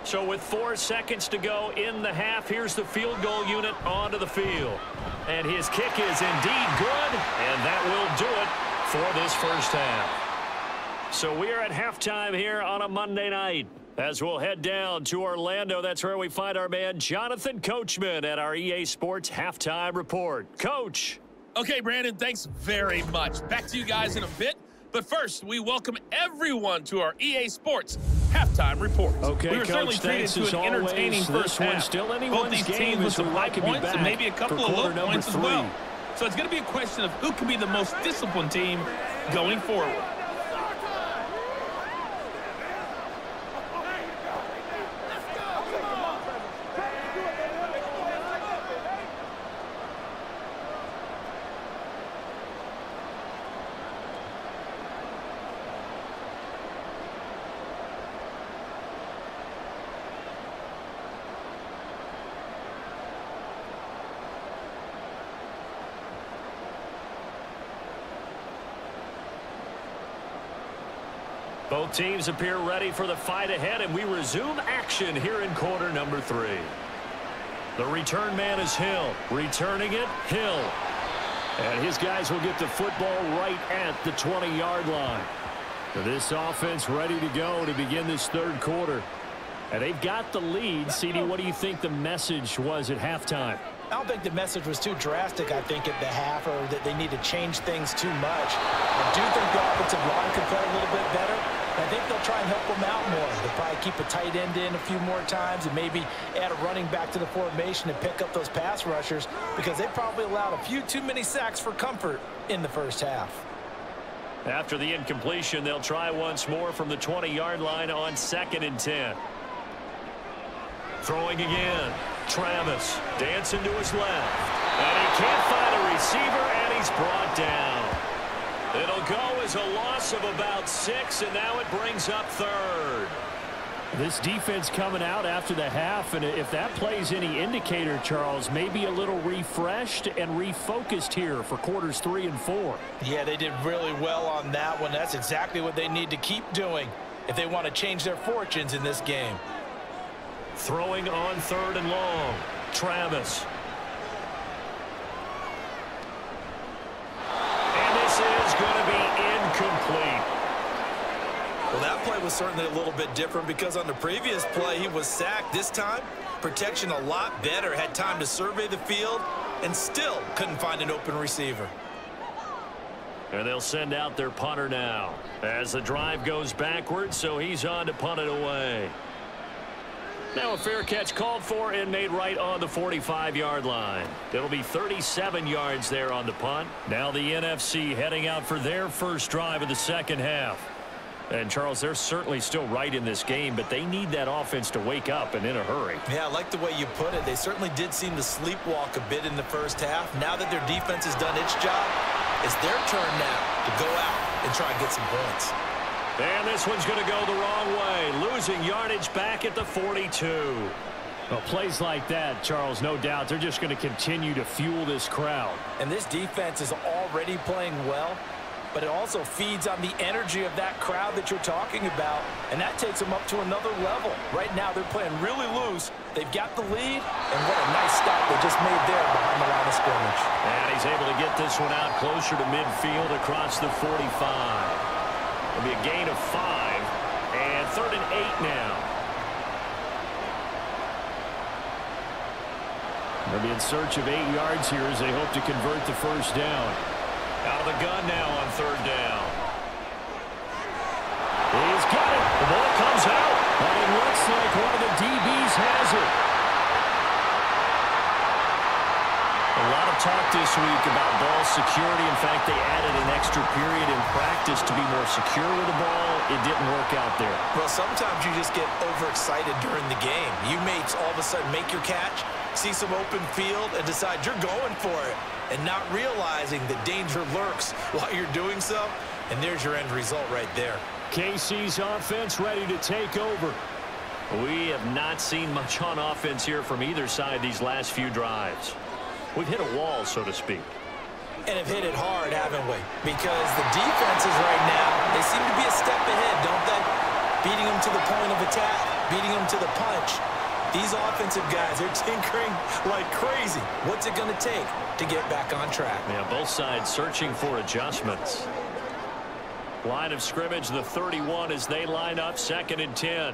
[SPEAKER 2] So with four seconds to go in the half, here's the field goal unit onto the field. And his kick is indeed good, and that will do it for this first half. So we are at halftime here on a Monday night. As we'll head down to Orlando, that's where we find our man Jonathan Coachman at our EA Sports Halftime Report. Coach.
[SPEAKER 7] Okay, Brandon, thanks very much. Back to you guys in a bit. But first, we welcome everyone to our EA Sports halftime report.
[SPEAKER 2] Okay,
[SPEAKER 7] we were
[SPEAKER 2] Coach,
[SPEAKER 7] certainly treated to an
[SPEAKER 2] always,
[SPEAKER 7] entertaining first half.
[SPEAKER 2] One still
[SPEAKER 7] Both these teams with some high points and maybe a couple of low points
[SPEAKER 2] three.
[SPEAKER 7] as well. So it's going to be a question of who can be the most disciplined team going forward.
[SPEAKER 2] Both teams appear ready for the fight ahead, and we resume action here in quarter number three. The return man is Hill. Returning it, Hill. And his guys will get the football right at the 20-yard line. This offense ready to go to begin this third quarter. And they've got the lead. CD, what do you think the message was at halftime?
[SPEAKER 5] I don't think the message was too drastic, I think, at the half, or that they need to change things too much. I do think the offensive line could play a little bit better. I think they'll try and help them out more. They'll probably keep a tight end in a few more times and maybe add a running back to the formation to pick up those pass rushers because they probably allowed a few too many sacks for comfort in the first half.
[SPEAKER 2] After the incompletion, they'll try once more from the 20-yard line on second and 10. Throwing again. Travis dancing to his left. And he can't find a receiver, and he's brought down. It'll go as a loss of about six, and now it brings up third. This defense coming out after the half, and if that plays any indicator, Charles, maybe a little refreshed and refocused here for quarters three and four.
[SPEAKER 5] Yeah, they did really well on that one. That's exactly what they need to keep doing if they want to change their fortunes in this game.
[SPEAKER 2] Throwing on third and long. Travis. And this is going to be incomplete.
[SPEAKER 3] Well, that play was certainly a little bit different because on the previous play, he was sacked. This time, protection a lot better. Had time to survey the field and still couldn't find an open receiver.
[SPEAKER 2] And they'll send out their punter now as the drive goes backwards, so he's on to punt it away. Now a fair catch called for and made right on the 45-yard line. It'll be 37 yards there on the punt. Now the NFC heading out for their first drive of the second half. And, Charles, they're certainly still right in this game, but they need that offense to wake up and in a hurry.
[SPEAKER 3] Yeah, I like the way you put it. They certainly did seem to sleepwalk a bit in the first half. Now that their defense has done its job, it's their turn now to go out and try and get some points.
[SPEAKER 2] And this one's going to go the wrong way. Losing yardage back at the 42. Well, plays like that, Charles, no doubt, they're just going to continue to fuel this crowd.
[SPEAKER 5] And this defense is already playing well, but it also feeds on the energy of that crowd that you're talking about, and that takes them up to another level. Right now, they're playing really loose. They've got the lead, and what a nice stop they just made there behind the line of scrimmage.
[SPEAKER 2] And he's able to get this one out closer to midfield across the 45. It'll be a gain of five. And third and eight now. They'll be in search of eight yards here as they hope to convert the first down. Out of the gun now on third down. He's got it. The ball comes out. And it looks like one of the DBs has it. A lot of talk this week about ball security. In fact, they added an extra period in practice to be more secure with the ball. It didn't work out there.
[SPEAKER 3] Well, sometimes you just get overexcited during the game. You may all of a sudden make your catch, see some open field, and decide you're going for it, and not realizing the danger lurks while you're doing so. And there's your end result right there.
[SPEAKER 2] KC's offense ready to take over. We have not seen much on offense here from either side these last few drives. We've hit a wall, so to speak.
[SPEAKER 3] And have hit it hard, haven't we? Because the defenses right now, they seem to be a step ahead, don't they? Beating them to the point of attack, beating them to the punch. These offensive guys, they're tinkering like crazy. What's it going to take to get back on track?
[SPEAKER 2] Yeah, both sides searching for adjustments. Line of scrimmage, the 31 as they line up second and 10.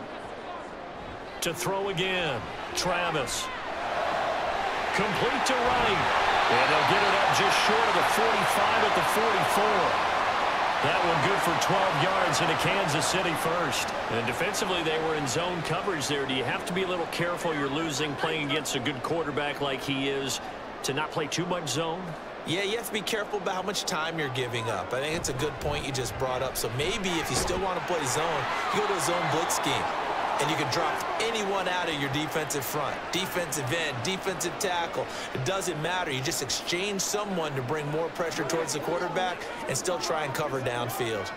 [SPEAKER 2] To throw again, Travis. Complete to right. And they'll get it up just short of the 45 at the 44. That one good for 12 yards into Kansas City first. And defensively, they were in zone coverage there. Do you have to be a little careful you're losing playing against a good quarterback like he is to not play too much zone?
[SPEAKER 3] Yeah, you have to be careful about how much time you're giving up. I think it's a good point you just brought up. So maybe if you still want to play zone, you go to a zone blitz scheme. And you can drop anyone out of your defensive front. Defensive end, defensive tackle. It doesn't matter. You just exchange someone to bring more pressure towards the quarterback and still try and cover downfield.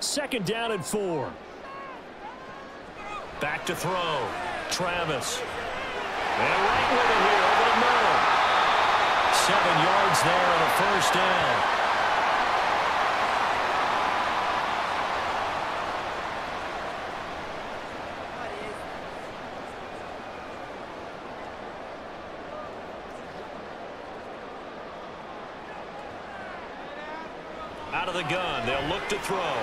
[SPEAKER 2] Second down and four. Back to throw. Travis. And right with it here over the middle. Seven yards there on the first down. The gun. They'll look to throw.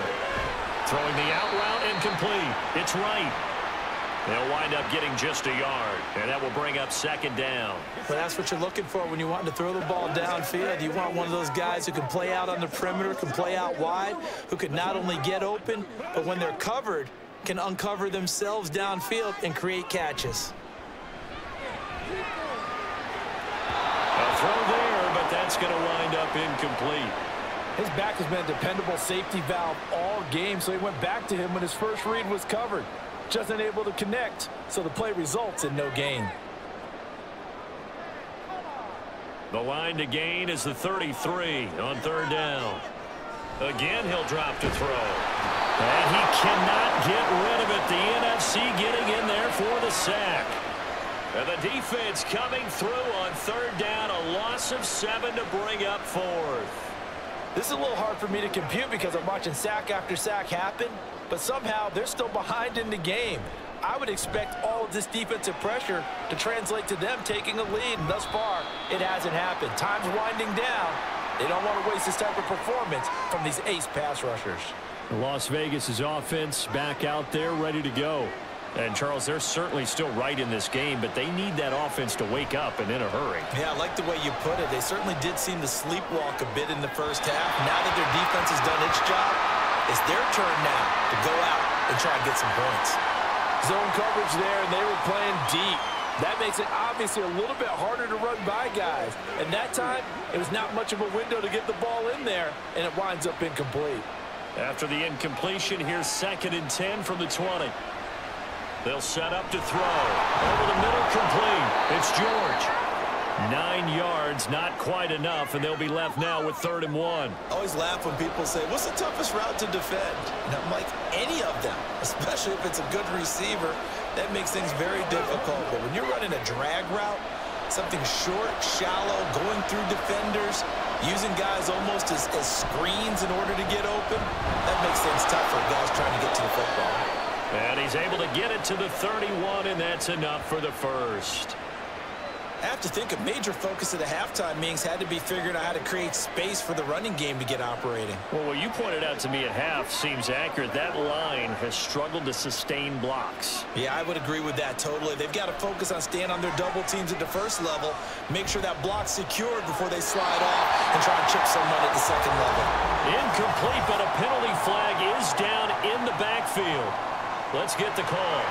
[SPEAKER 2] Throwing the out route incomplete. It's right. They'll wind up getting just a yard, and that will bring up second down.
[SPEAKER 5] Well, that's what you're looking for when you want to throw the ball downfield. You want one of those guys who can play out on the perimeter, can play out wide, who can not only get open, but when they're covered, can uncover themselves downfield and create catches.
[SPEAKER 2] A throw there, but that's going to wind up incomplete.
[SPEAKER 5] His back has been a dependable safety valve all game, so he went back to him when his first read was covered. Just unable to connect, so the play results in no gain.
[SPEAKER 2] The line to gain is the 33 on third down. Again, he'll drop to throw. And he cannot get rid of it. The NFC getting in there for the sack. And the defense coming through on third down. A loss of seven to bring up fourth.
[SPEAKER 5] This is a little hard for me to compute because I'm watching sack after sack happen but somehow they're still behind in the game. I would expect all of this defensive pressure to translate to them taking a lead, and thus far, it hasn't happened. Time's winding down. They don't want to waste this type of performance from these ace pass rushers.
[SPEAKER 2] Las Vegas' offense back out there ready to go. And, Charles, they're certainly still right in this game, but they need that offense to wake up and in a hurry.
[SPEAKER 3] Yeah, I like the way you put it. They certainly did seem to sleepwalk a bit in the first half. Now that their defense has done its job, it's their turn now to go out and try and get some points.
[SPEAKER 5] Zone coverage there, and they were playing deep. That makes it obviously a little bit harder to run by guys. And that time, it was not much of a window to get the ball in there, and it winds up incomplete.
[SPEAKER 2] After the incompletion, here's second and 10 from the 20. They'll set up to throw. Over the middle, complete. It's George. Nine yards, not quite enough, and they'll be left now with third and one.
[SPEAKER 3] I always laugh when people say, what's the toughest route to defend? And I'm like, any of them, especially if it's a good receiver. That makes things very difficult. But when you're running a drag route, something short, shallow, going through defenders, using guys almost as, as screens in order to get open, that makes things tough for guys trying to get to the football.
[SPEAKER 2] And he's able to get it to the 31, and that's enough for the first.
[SPEAKER 3] I have to think a major focus of the halftime meetings had to be figuring out how to create space for the running game to get operating.
[SPEAKER 2] Well, what you pointed out to me at half seems accurate. That line has struggled to sustain blocks.
[SPEAKER 3] Yeah, I would agree with that totally. They've got to focus on staying on their double teams at the first level, make sure that block's secured before they slide off and try and chip someone at the second level.
[SPEAKER 2] Incomplete, but a penalty flag is down in the backfield. Let's get the call.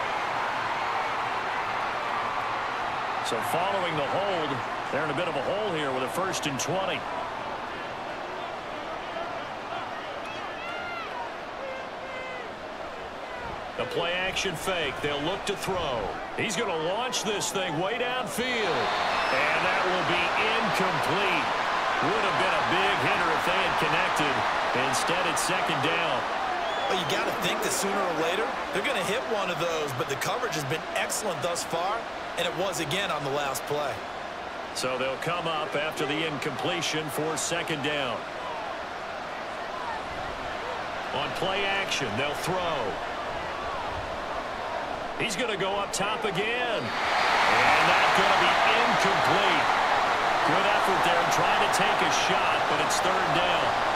[SPEAKER 2] So following the hold, they're in a bit of a hole here with a first and 20. The play action fake. They'll look to throw. He's going to launch this thing way downfield. And that will be incomplete. Would have been a big hitter if they had connected. Instead, it's second down.
[SPEAKER 3] Got to think that sooner or later, they're going to hit one of those, but the coverage has been excellent thus far and it was again on the last play.
[SPEAKER 2] So they'll come up after the incompletion for second down. On play action, they'll throw. He's going to go up top again. And that's going to be incomplete. Good effort there trying to take a shot, but it's third down.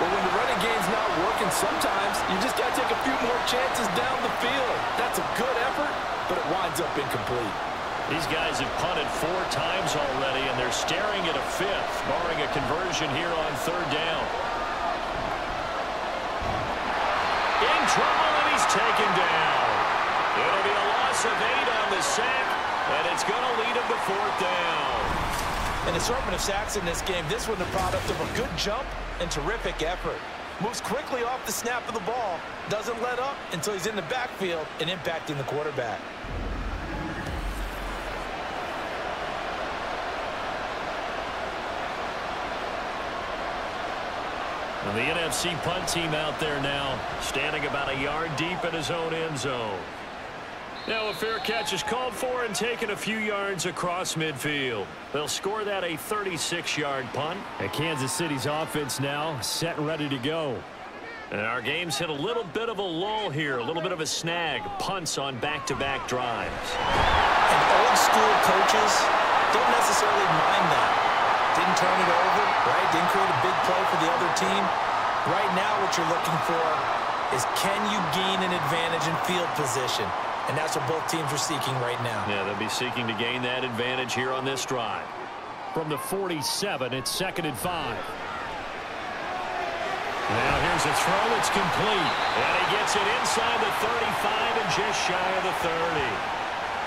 [SPEAKER 5] Well, when the running game's not working, sometimes you just got to take a few more chances down the field. That's a good effort, but it winds up incomplete.
[SPEAKER 2] These guys have punted four times already, and they're staring at a fifth, barring a conversion here on third down. In trouble, and he's taken down. It'll be a loss of eight on the sack, and it's going to lead him to fourth down.
[SPEAKER 5] An assortment of sacks in this game. This one the product of a good jump and terrific effort. Moves quickly off the snap of the ball. Doesn't let up until he's in the backfield and impacting the quarterback.
[SPEAKER 2] And the NFC punt team out there now, standing about a yard deep in his own end zone. Now a fair catch is called for and taken a few yards across midfield. They'll score that a 36-yard punt.
[SPEAKER 6] And Kansas City's offense now set and ready to go.
[SPEAKER 2] And our game's hit a little bit of a lull here, a little bit of a snag. Punts on back-to-back -back drives.
[SPEAKER 3] And old school coaches don't necessarily mind that. Didn't turn it over, right? Didn't create a big play for the other team. Right now what you're looking for is can you gain an advantage in field position? And that's what both teams are seeking right now.
[SPEAKER 2] Yeah, they'll be seeking to gain that advantage here on this drive.
[SPEAKER 6] From the 47, it's second and five. Now here's a throw. It's complete.
[SPEAKER 2] And he gets it inside the 35 and just shy of the 30.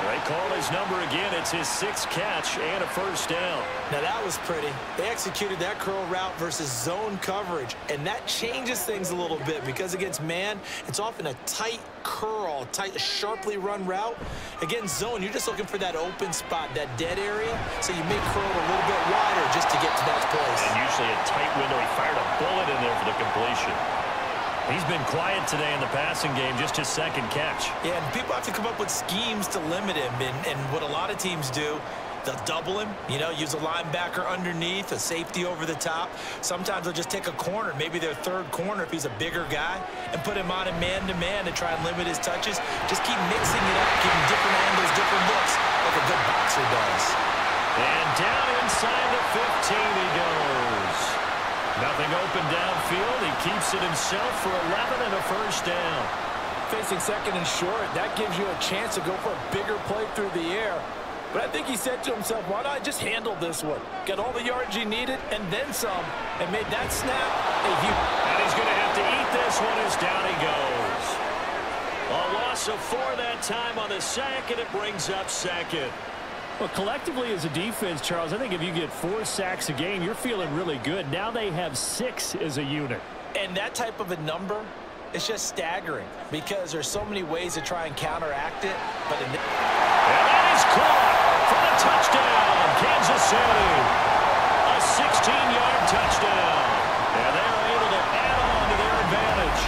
[SPEAKER 2] They call his number again. It's his sixth catch and a first down.
[SPEAKER 3] Now that was pretty. They executed that curl route versus zone coverage, and that changes things a little bit because against man, it's often a tight curl, tight, sharply run route. Against zone, you're just looking for that open spot, that dead area, so you may curl a little bit wider just to get to that place.
[SPEAKER 2] And usually a tight window. He fired a bullet in there for the completion. He's been quiet today in the passing game, just his second catch.
[SPEAKER 3] Yeah, and people have to come up with schemes to limit him, and, and what a lot of teams do, they'll double him, you know, use a linebacker underneath, a safety over the top. Sometimes they'll just take a corner, maybe their third corner if he's a bigger guy, and put him on a man-to-man -to, -man to try and limit his touches. Just keep mixing it up, giving different angles, different looks, like a good boxer does.
[SPEAKER 2] And down inside the 15 he goes. Nothing open downfield. He keeps it himself for 11 and a first down.
[SPEAKER 5] Facing second and short, that gives you a chance to go for a bigger play through the air. But I think he said to himself, why not just handle this one? Get all the yards he needed and then some. And made that snap a huge...
[SPEAKER 2] And he's going to have to eat this one as down he goes. A loss of four that time on the sack, and it brings up second.
[SPEAKER 6] Well, collectively as a defense, Charles, I think if you get four sacks a game, you're feeling really good. Now they have six as a unit.
[SPEAKER 5] And that type of a number is just staggering because there's so many ways to try and counteract it. But
[SPEAKER 2] and that is caught for the touchdown, Kansas City. A 16-yard touchdown. And they're able to add on to their advantage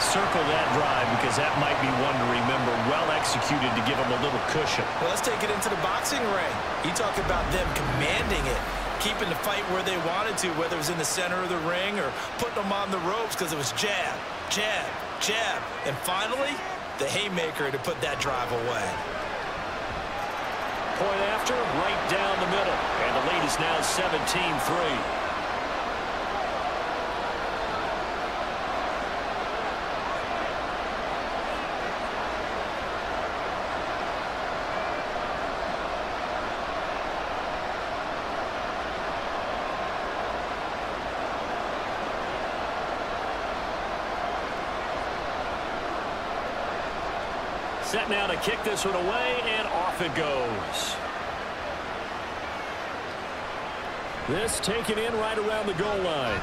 [SPEAKER 6] circle that drive because that might be one to remember. Well executed to give them a little cushion.
[SPEAKER 3] Well, let's take it into the boxing ring. You talk about them commanding it, keeping the fight where they wanted to, whether it was in the center of the ring or putting them on the ropes because it was jab, jab, jab. And finally, the haymaker to put that drive away.
[SPEAKER 2] Point after, right down the middle. And the lead is now 17-3. Now to kick this one away, and off it goes.
[SPEAKER 6] This taken in right around the goal line.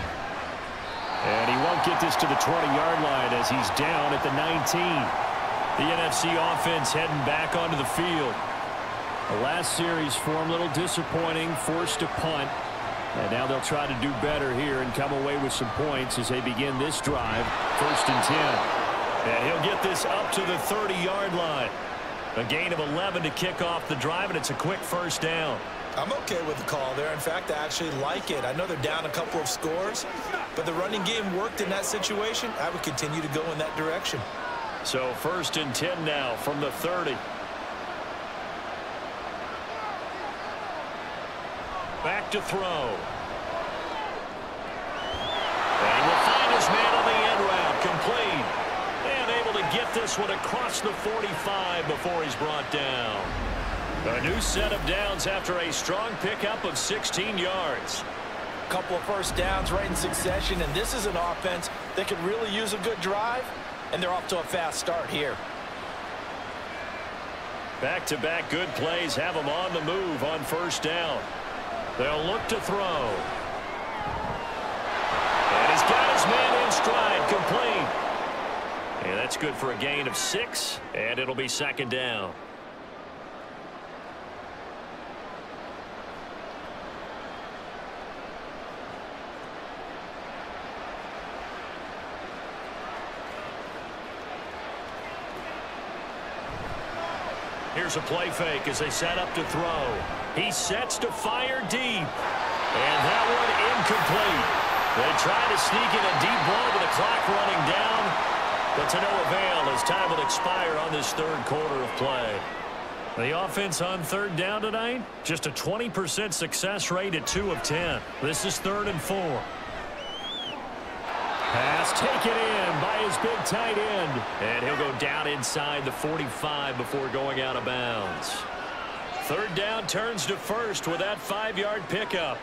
[SPEAKER 6] And he won't get this to the 20-yard line as he's down at the 19. The NFC offense heading back onto the field. The last series for him, a little disappointing, forced to punt. And now they'll try to do better here and come away with some points as they begin this drive, first and 10.
[SPEAKER 2] And he'll get this up to the 30-yard line. A gain of 11 to kick off the drive, and it's a quick first down.
[SPEAKER 3] I'm okay with the call there. In fact, I actually like it. I know they're down a couple of scores, but the running game worked in that situation. I would continue to go in that direction.
[SPEAKER 2] So first and 10 now from the 30. Back to throw. And he will find his man on the end route. Complete get this one across the 45 before he's brought down. A new set of downs after a strong pickup of 16 yards.
[SPEAKER 5] A couple of first downs right in succession, and this is an offense that could really use a good drive, and they're off to a fast start here.
[SPEAKER 2] Back-to-back -back good plays have them on the move on first down. They'll look to throw. And he's got his man in stride, complete. And that's good for a gain of six, and it'll be second down. Here's a play fake as they set up to throw. He sets to fire deep. And that one incomplete. They try to sneak in a deep ball with the clock running down. But to no avail as time will expire on this third quarter of play. The offense on third down tonight, just a 20% success rate at 2 of 10. This is third and four. Pass taken in by his big tight end. And he'll go down inside the 45 before going out of bounds. Third down turns to first with that five-yard pickup.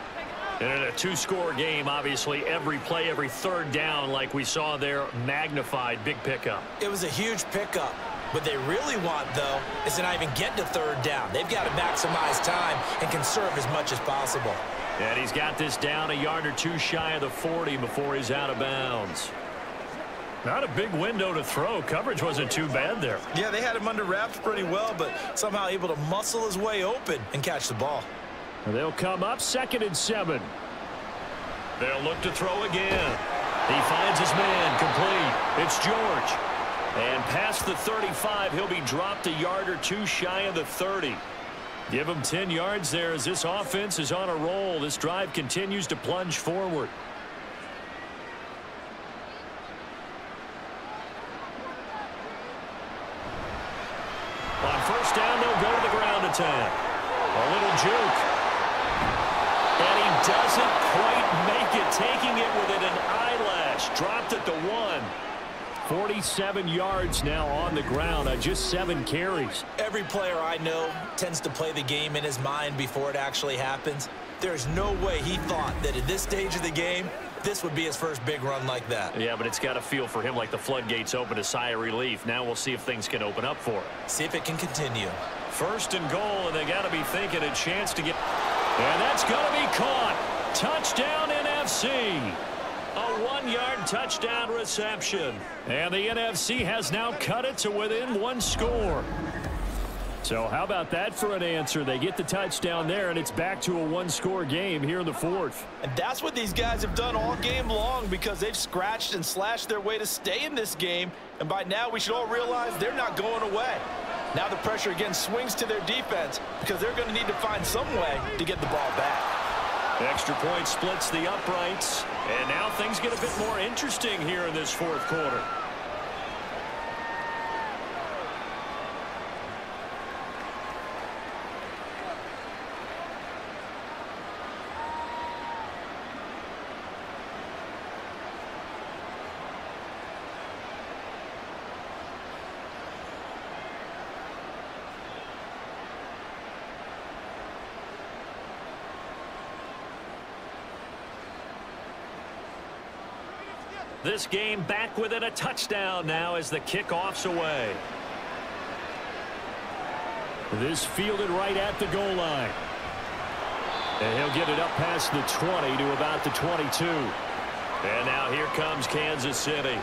[SPEAKER 2] And in a two-score game, obviously, every play, every third down, like we saw there, magnified big pickup.
[SPEAKER 3] It was a huge pickup. What they really want, though, is to not even get to third down. They've got to maximize time and conserve as much as possible.
[SPEAKER 2] And he's got this down a yard or two shy of the 40 before he's out of bounds. Not a big window to throw. Coverage wasn't too bad there.
[SPEAKER 3] Yeah, they had him under wraps pretty well, but somehow able to muscle his way open and catch the ball.
[SPEAKER 2] They'll come up second and seven. They'll look to throw again. He finds his man complete. It's George. And past the 35, he'll be dropped a yard or two shy of the 30. Give him 10 yards there as this offense is on a roll. This drive continues to plunge forward. On first down, they'll go to the ground attack. A little juke. Doesn't quite make it, taking it within an eyelash. Dropped at the one. 47 yards now on the ground on just seven carries.
[SPEAKER 3] Every player I know tends to play the game in his mind before it actually happens. There's no way he thought that at this stage of the game, this would be his first big run like that.
[SPEAKER 2] Yeah, but it's got to feel for him like the floodgates open a sigh of relief. Now we'll see if things can open up for him.
[SPEAKER 3] See if it can continue.
[SPEAKER 2] First and goal, and they got to be thinking a chance to get... And that's going to be caught. Touchdown NFC. A one-yard touchdown reception. And the NFC has now cut it to within one score. So how about that for an answer? They get the touchdown there, and it's back to a one-score game here in the fourth.
[SPEAKER 5] And that's what these guys have done all game long because they've scratched and slashed their way to stay in this game. And by now, we should all realize they're not going away. Now the pressure again swings to their defense because they're going to need to find some way to get the ball back.
[SPEAKER 2] Extra point splits the uprights. And now things get a bit more interesting here in this fourth quarter. This game back within a touchdown now as the kickoff's away. This fielded right at the goal line. And he'll get it up past the 20 to about the 22. And now here comes Kansas City.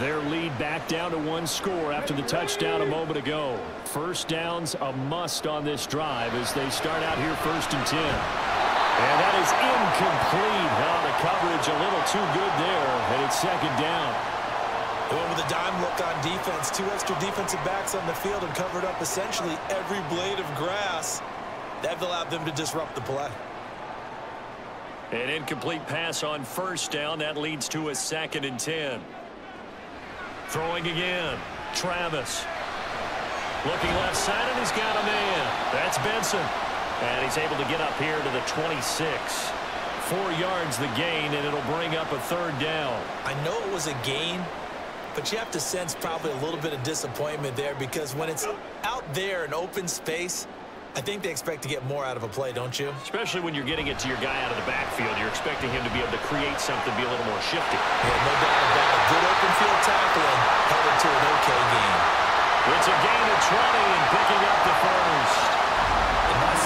[SPEAKER 2] Their lead back down to one score after the touchdown a moment ago. First down's a must on this drive as they start out here first and 10. And that is incomplete. Oh, the coverage a little too good there, and it's second down.
[SPEAKER 3] With a dime look on defense. Two extra defensive backs on the field and covered up essentially every blade of grass. That allowed them to disrupt the play.
[SPEAKER 2] An incomplete pass on first down. That leads to a second and 10. Throwing again. Travis. Looking left side, and he's got a man. That's Benson. And he's able to get up here to the 26. Four yards the gain, and it'll bring up a third down.
[SPEAKER 3] I know it was a gain, but you have to sense probably a little bit of disappointment there because when it's out there in open space, I think they expect to get more out of a play, don't you?
[SPEAKER 2] Especially when you're getting it to your guy out of the backfield. You're expecting him to be able to create something, be a little more shifty.
[SPEAKER 3] Yeah, no doubt about it. Good open field tackling headed to an okay game.
[SPEAKER 2] It's a gain of 20 and picking up the first.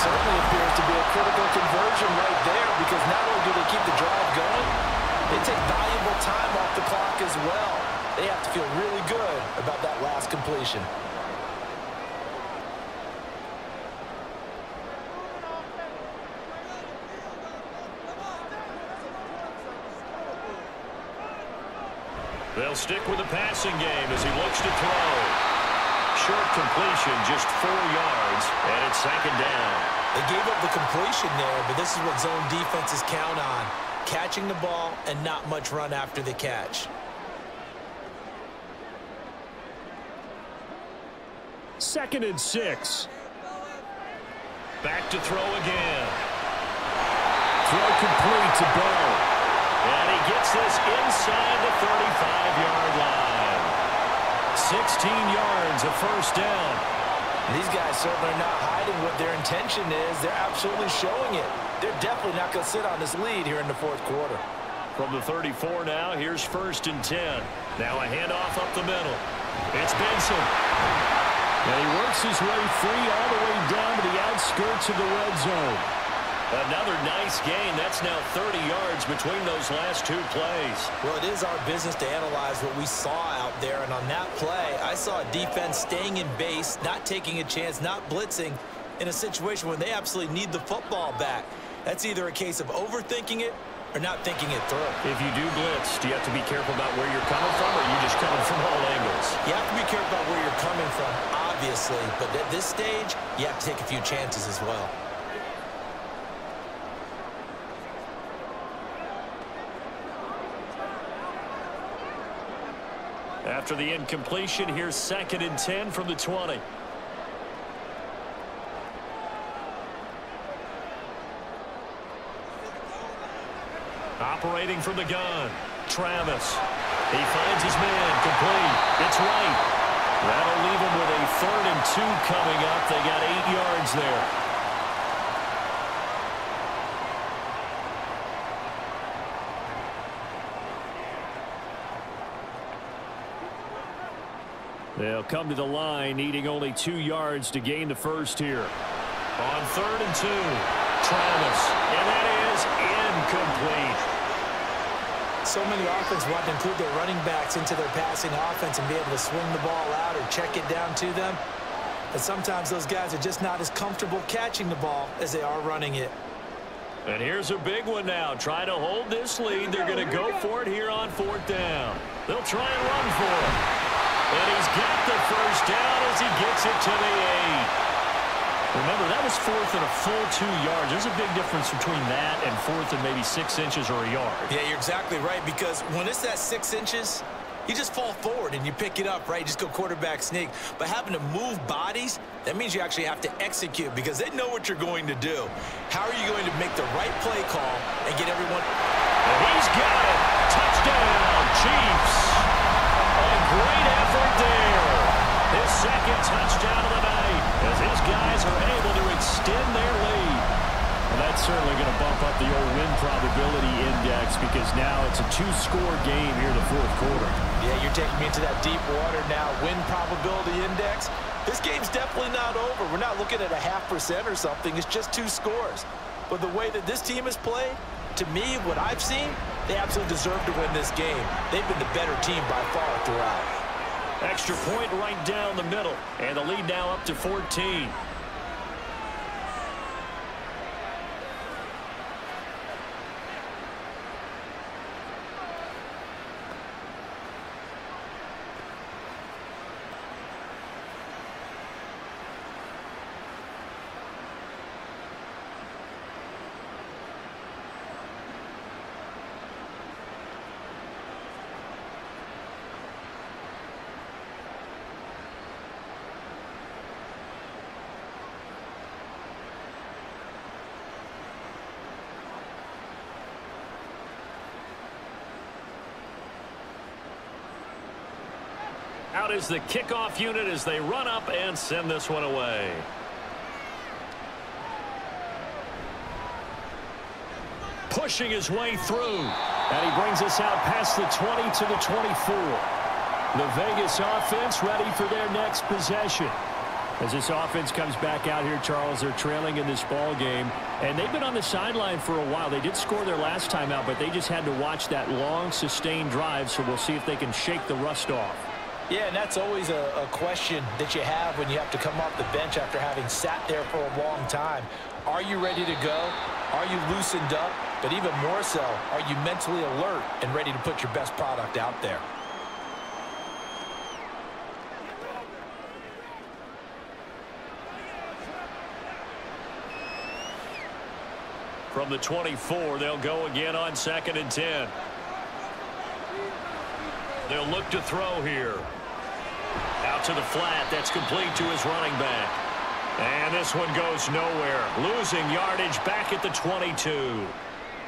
[SPEAKER 5] Certainly appears to be a critical conversion right there because not only do they keep the drive going, they take valuable time off the clock as well. They have to feel really good about that last completion.
[SPEAKER 2] They'll stick with the passing game as he looks to throw. Short completion, just four yards, and it's second down.
[SPEAKER 3] They gave up the completion there, but this is what zone defenses count on. Catching the ball and not much run after the catch.
[SPEAKER 2] Second and six. Back to throw again. Throw complete to Bell. And he gets this inside the 35-yard line. 16 yards, a first down.
[SPEAKER 3] These guys certainly are not hiding what their intention is. They're absolutely showing it. They're definitely not going to sit on this lead here in the fourth quarter.
[SPEAKER 2] From the 34 now, here's first and 10. Now a handoff up the middle. It's Benson. And he works his way free all the way down to the outskirts of the red zone. Another nice gain. That's now 30 yards between those last two plays.
[SPEAKER 8] Well, it is our business to analyze what we saw out there. And on that play, I saw a defense staying in base, not taking a chance, not blitzing in a situation when they absolutely need the football back. That's either a case of overthinking it or not thinking it through.
[SPEAKER 2] If you do blitz, do you have to be careful about where you're coming from, or are you just coming from all angles?
[SPEAKER 8] You have to be careful about where you're coming from, obviously. But at this stage, you have to take a few chances as well.
[SPEAKER 2] After the incompletion, here's second and 10 from the 20. Operating from the gun, Travis. He finds his man, complete. It's right. That'll leave him with a third and two coming up. They got eight yards there. They'll come to the line, needing only two yards to gain the first here. On third and two, Travis. And that is incomplete.
[SPEAKER 3] So many offense want to include their running backs into their passing offense and be able to swing the ball out or check it down to them. But sometimes those guys are just not as comfortable catching the ball as they are running it.
[SPEAKER 2] And here's a big one now. Try to hold this lead. They're going to go for it here on fourth down. They'll try and run for it. And he's got the first down as he gets it to the eight. Remember, that was fourth and a full two yards. There's a big difference between that and fourth and maybe six inches or a yard.
[SPEAKER 8] Yeah, you're exactly right because when it's that six inches, you just fall forward and you pick it up, right? You just go quarterback sneak. But having to move bodies, that means you actually have to execute because they know what you're going to do. How are you going to make the right play call and get everyone...
[SPEAKER 2] And he's got it. Touchdown, Chiefs. Certainly going to bump up the old win probability index because now it's a two-score game here in the fourth quarter.
[SPEAKER 3] Yeah, you're taking me into that deep water now. Win probability index. This game's definitely not over. We're not looking at a half percent or something. It's just two scores. But the way that this team has played, to me, what I've seen, they absolutely deserve to win this game. They've been the better team by far throughout.
[SPEAKER 2] Extra point right down the middle. And the lead now up to 14. Is the kickoff unit as they run up and send this one away. Pushing his way through. And he brings us out past the 20 to the 24. The Vegas offense ready for their next possession. As this offense comes back out here, Charles, they're trailing in this ball game. And they've been on the sideline for a while. They did score their last time out, but they just had to watch that long, sustained drive. So we'll see if they can shake the rust off.
[SPEAKER 3] Yeah, and that's always a, a, question that you have when you have to come off the bench after having sat there for a long time. Are you ready to go? Are you loosened up? But even more so, are you mentally alert and ready to put your best product out there?
[SPEAKER 2] From the 24, they'll go again on second and 10. They'll look to throw here. To the flat. That's complete to his running back. And this one goes nowhere. Losing yardage back at the 22.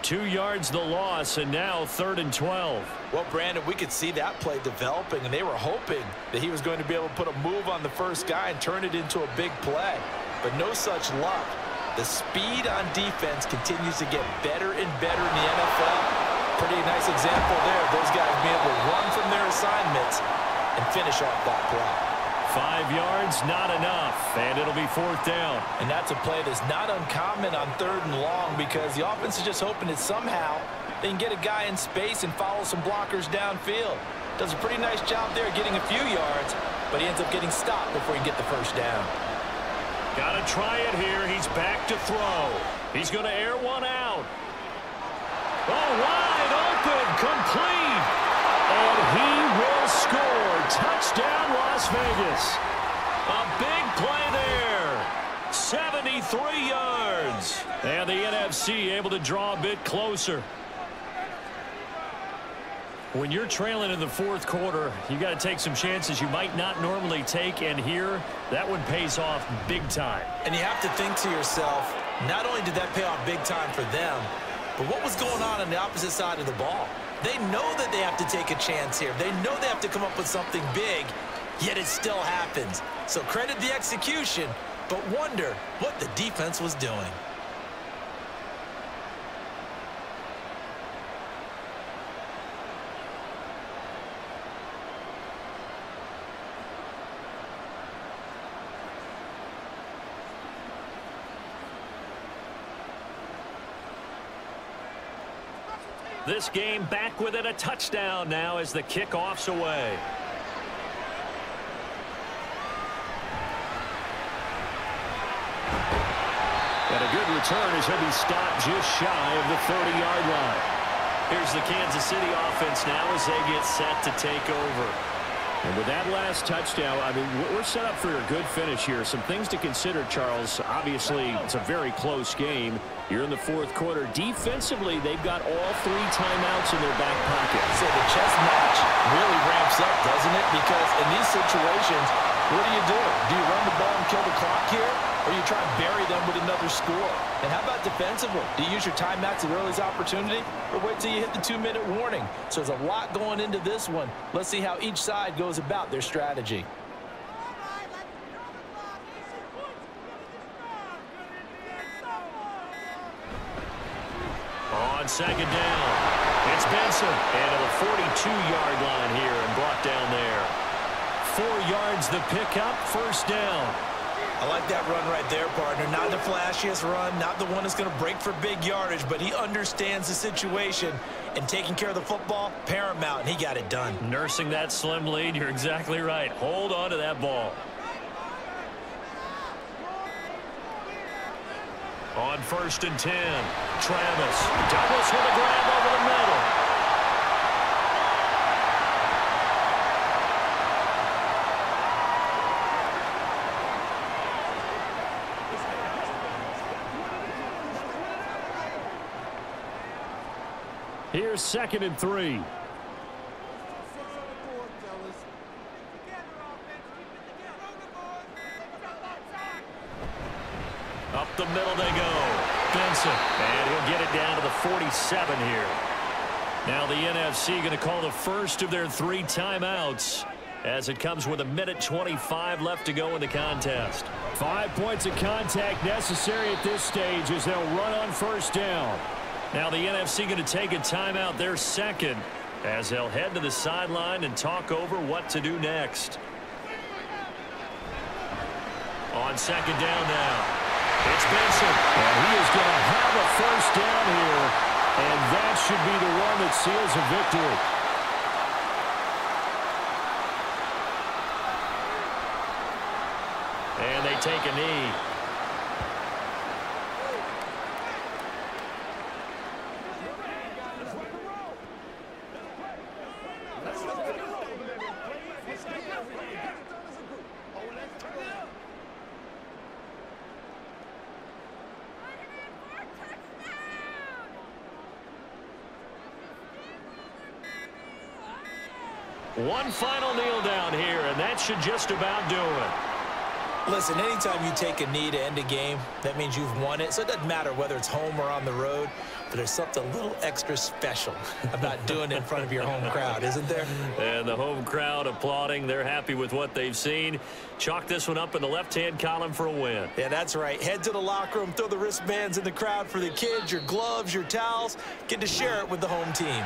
[SPEAKER 2] Two yards the loss, and now third and 12.
[SPEAKER 3] Well, Brandon, we could see that play developing, and they were hoping that he was going to be able to put a move on the first guy and turn it into a big play. But no such luck. The speed on defense continues to get better and better in the NFL. Pretty nice example there. of Those guys being able to run from their assignments and finish off that play.
[SPEAKER 2] Five yards, not enough, and it'll be fourth down.
[SPEAKER 9] And that's a play that's not uncommon on third and long because the offense is just hoping that somehow they can get a guy in space and follow some blockers downfield. Does a pretty nice job there getting a few yards, but he ends up getting stopped before he can get the first down.
[SPEAKER 2] Got to try it here. He's back to throw. He's going to air one out. Oh, wide open, complete. And he will score. Touchdown, Las Vegas. A big play there. 73 yards. And the NFC able to draw a bit closer. When you're trailing in the fourth quarter, you got to take some chances you might not normally take, and here, that one pays off big time.
[SPEAKER 3] And you have to think to yourself, not only did that pay off big time for them, but what was going on on the opposite side of the ball? They know that they have to take a chance here. They know they have to come up with something big, yet it still happens. So credit the execution, but wonder what the defense was doing.
[SPEAKER 2] This game back within a touchdown now as the kickoff's away. And a good return as he'll be stopped just shy of the 30-yard line. Here's the Kansas City offense now as they get set to take over.
[SPEAKER 10] And with that last touchdown, I mean, we're set up for a good finish here. Some things to consider, Charles. Obviously, it's a very close game. You're in the fourth quarter. Defensively, they've got all three timeouts in their back pocket.
[SPEAKER 9] So the chess match really ramps up, doesn't it? Because in these situations, what do you do? Do you run the ball and kill the clock here? Or you try and bury them with another score? And how about defensively? Do you use your timeouts at earliest opportunity? Or wait till you hit the two-minute warning? So there's a lot going into this one. Let's see how each side goes about their strategy.
[SPEAKER 2] On second down, it's Benson. And to the 42-yard line here and brought down there. Four yards the pickup, first down.
[SPEAKER 3] I like that run right there, partner. Not the flashiest run, not the one that's going to break for big yardage, but he understands the situation, and taking care of the football, paramount, and he got it done.
[SPEAKER 2] Nursing that slim lead, you're exactly right. Hold on to that ball. On first and 10, Travis. Douglas with a grab over the middle.
[SPEAKER 10] Second and three.
[SPEAKER 2] Up the middle they go. Benson. And he'll get it down to the 47 here. Now the NFC going to call the first of their three timeouts as it comes with a minute 25 left to go in the contest.
[SPEAKER 10] Five points of contact necessary at this stage as they'll run on first down.
[SPEAKER 2] Now the NFC going to take a timeout their second as they'll head to the sideline and talk over what to do next. On second down now. It's Benson.
[SPEAKER 10] And he is going to have a first down here. And that should be the one that seals a victory.
[SPEAKER 2] And they take a knee. One final kneel down here, and that should just about do it.
[SPEAKER 3] Listen, anytime you take a knee to end a game, that means you've won it. So it doesn't matter whether it's home or on the road. but there's something a little extra special about doing it in front of your home crowd, isn't there?
[SPEAKER 6] And the home crowd applauding. They're happy with what they've seen. Chalk this one up in the left-hand column for a win.
[SPEAKER 3] Yeah, that's right. Head to the locker room, throw the wristbands in the crowd for the kids, your gloves, your towels. Get to share it with the home team.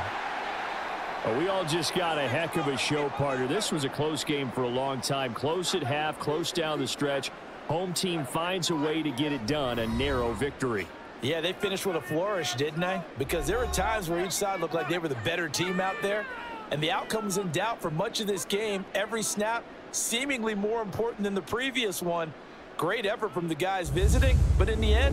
[SPEAKER 2] We all just got a heck of a show, partner. This was a close game for a long time. Close at half, close down the stretch. Home team finds a way to get it done, a narrow victory.
[SPEAKER 5] Yeah, they finished with a flourish, didn't they? Because there were times where each side looked like they were the better team out there. And the outcome was in doubt for much of this game. Every snap seemingly more important than the previous one. Great effort from the guys visiting, but in the end,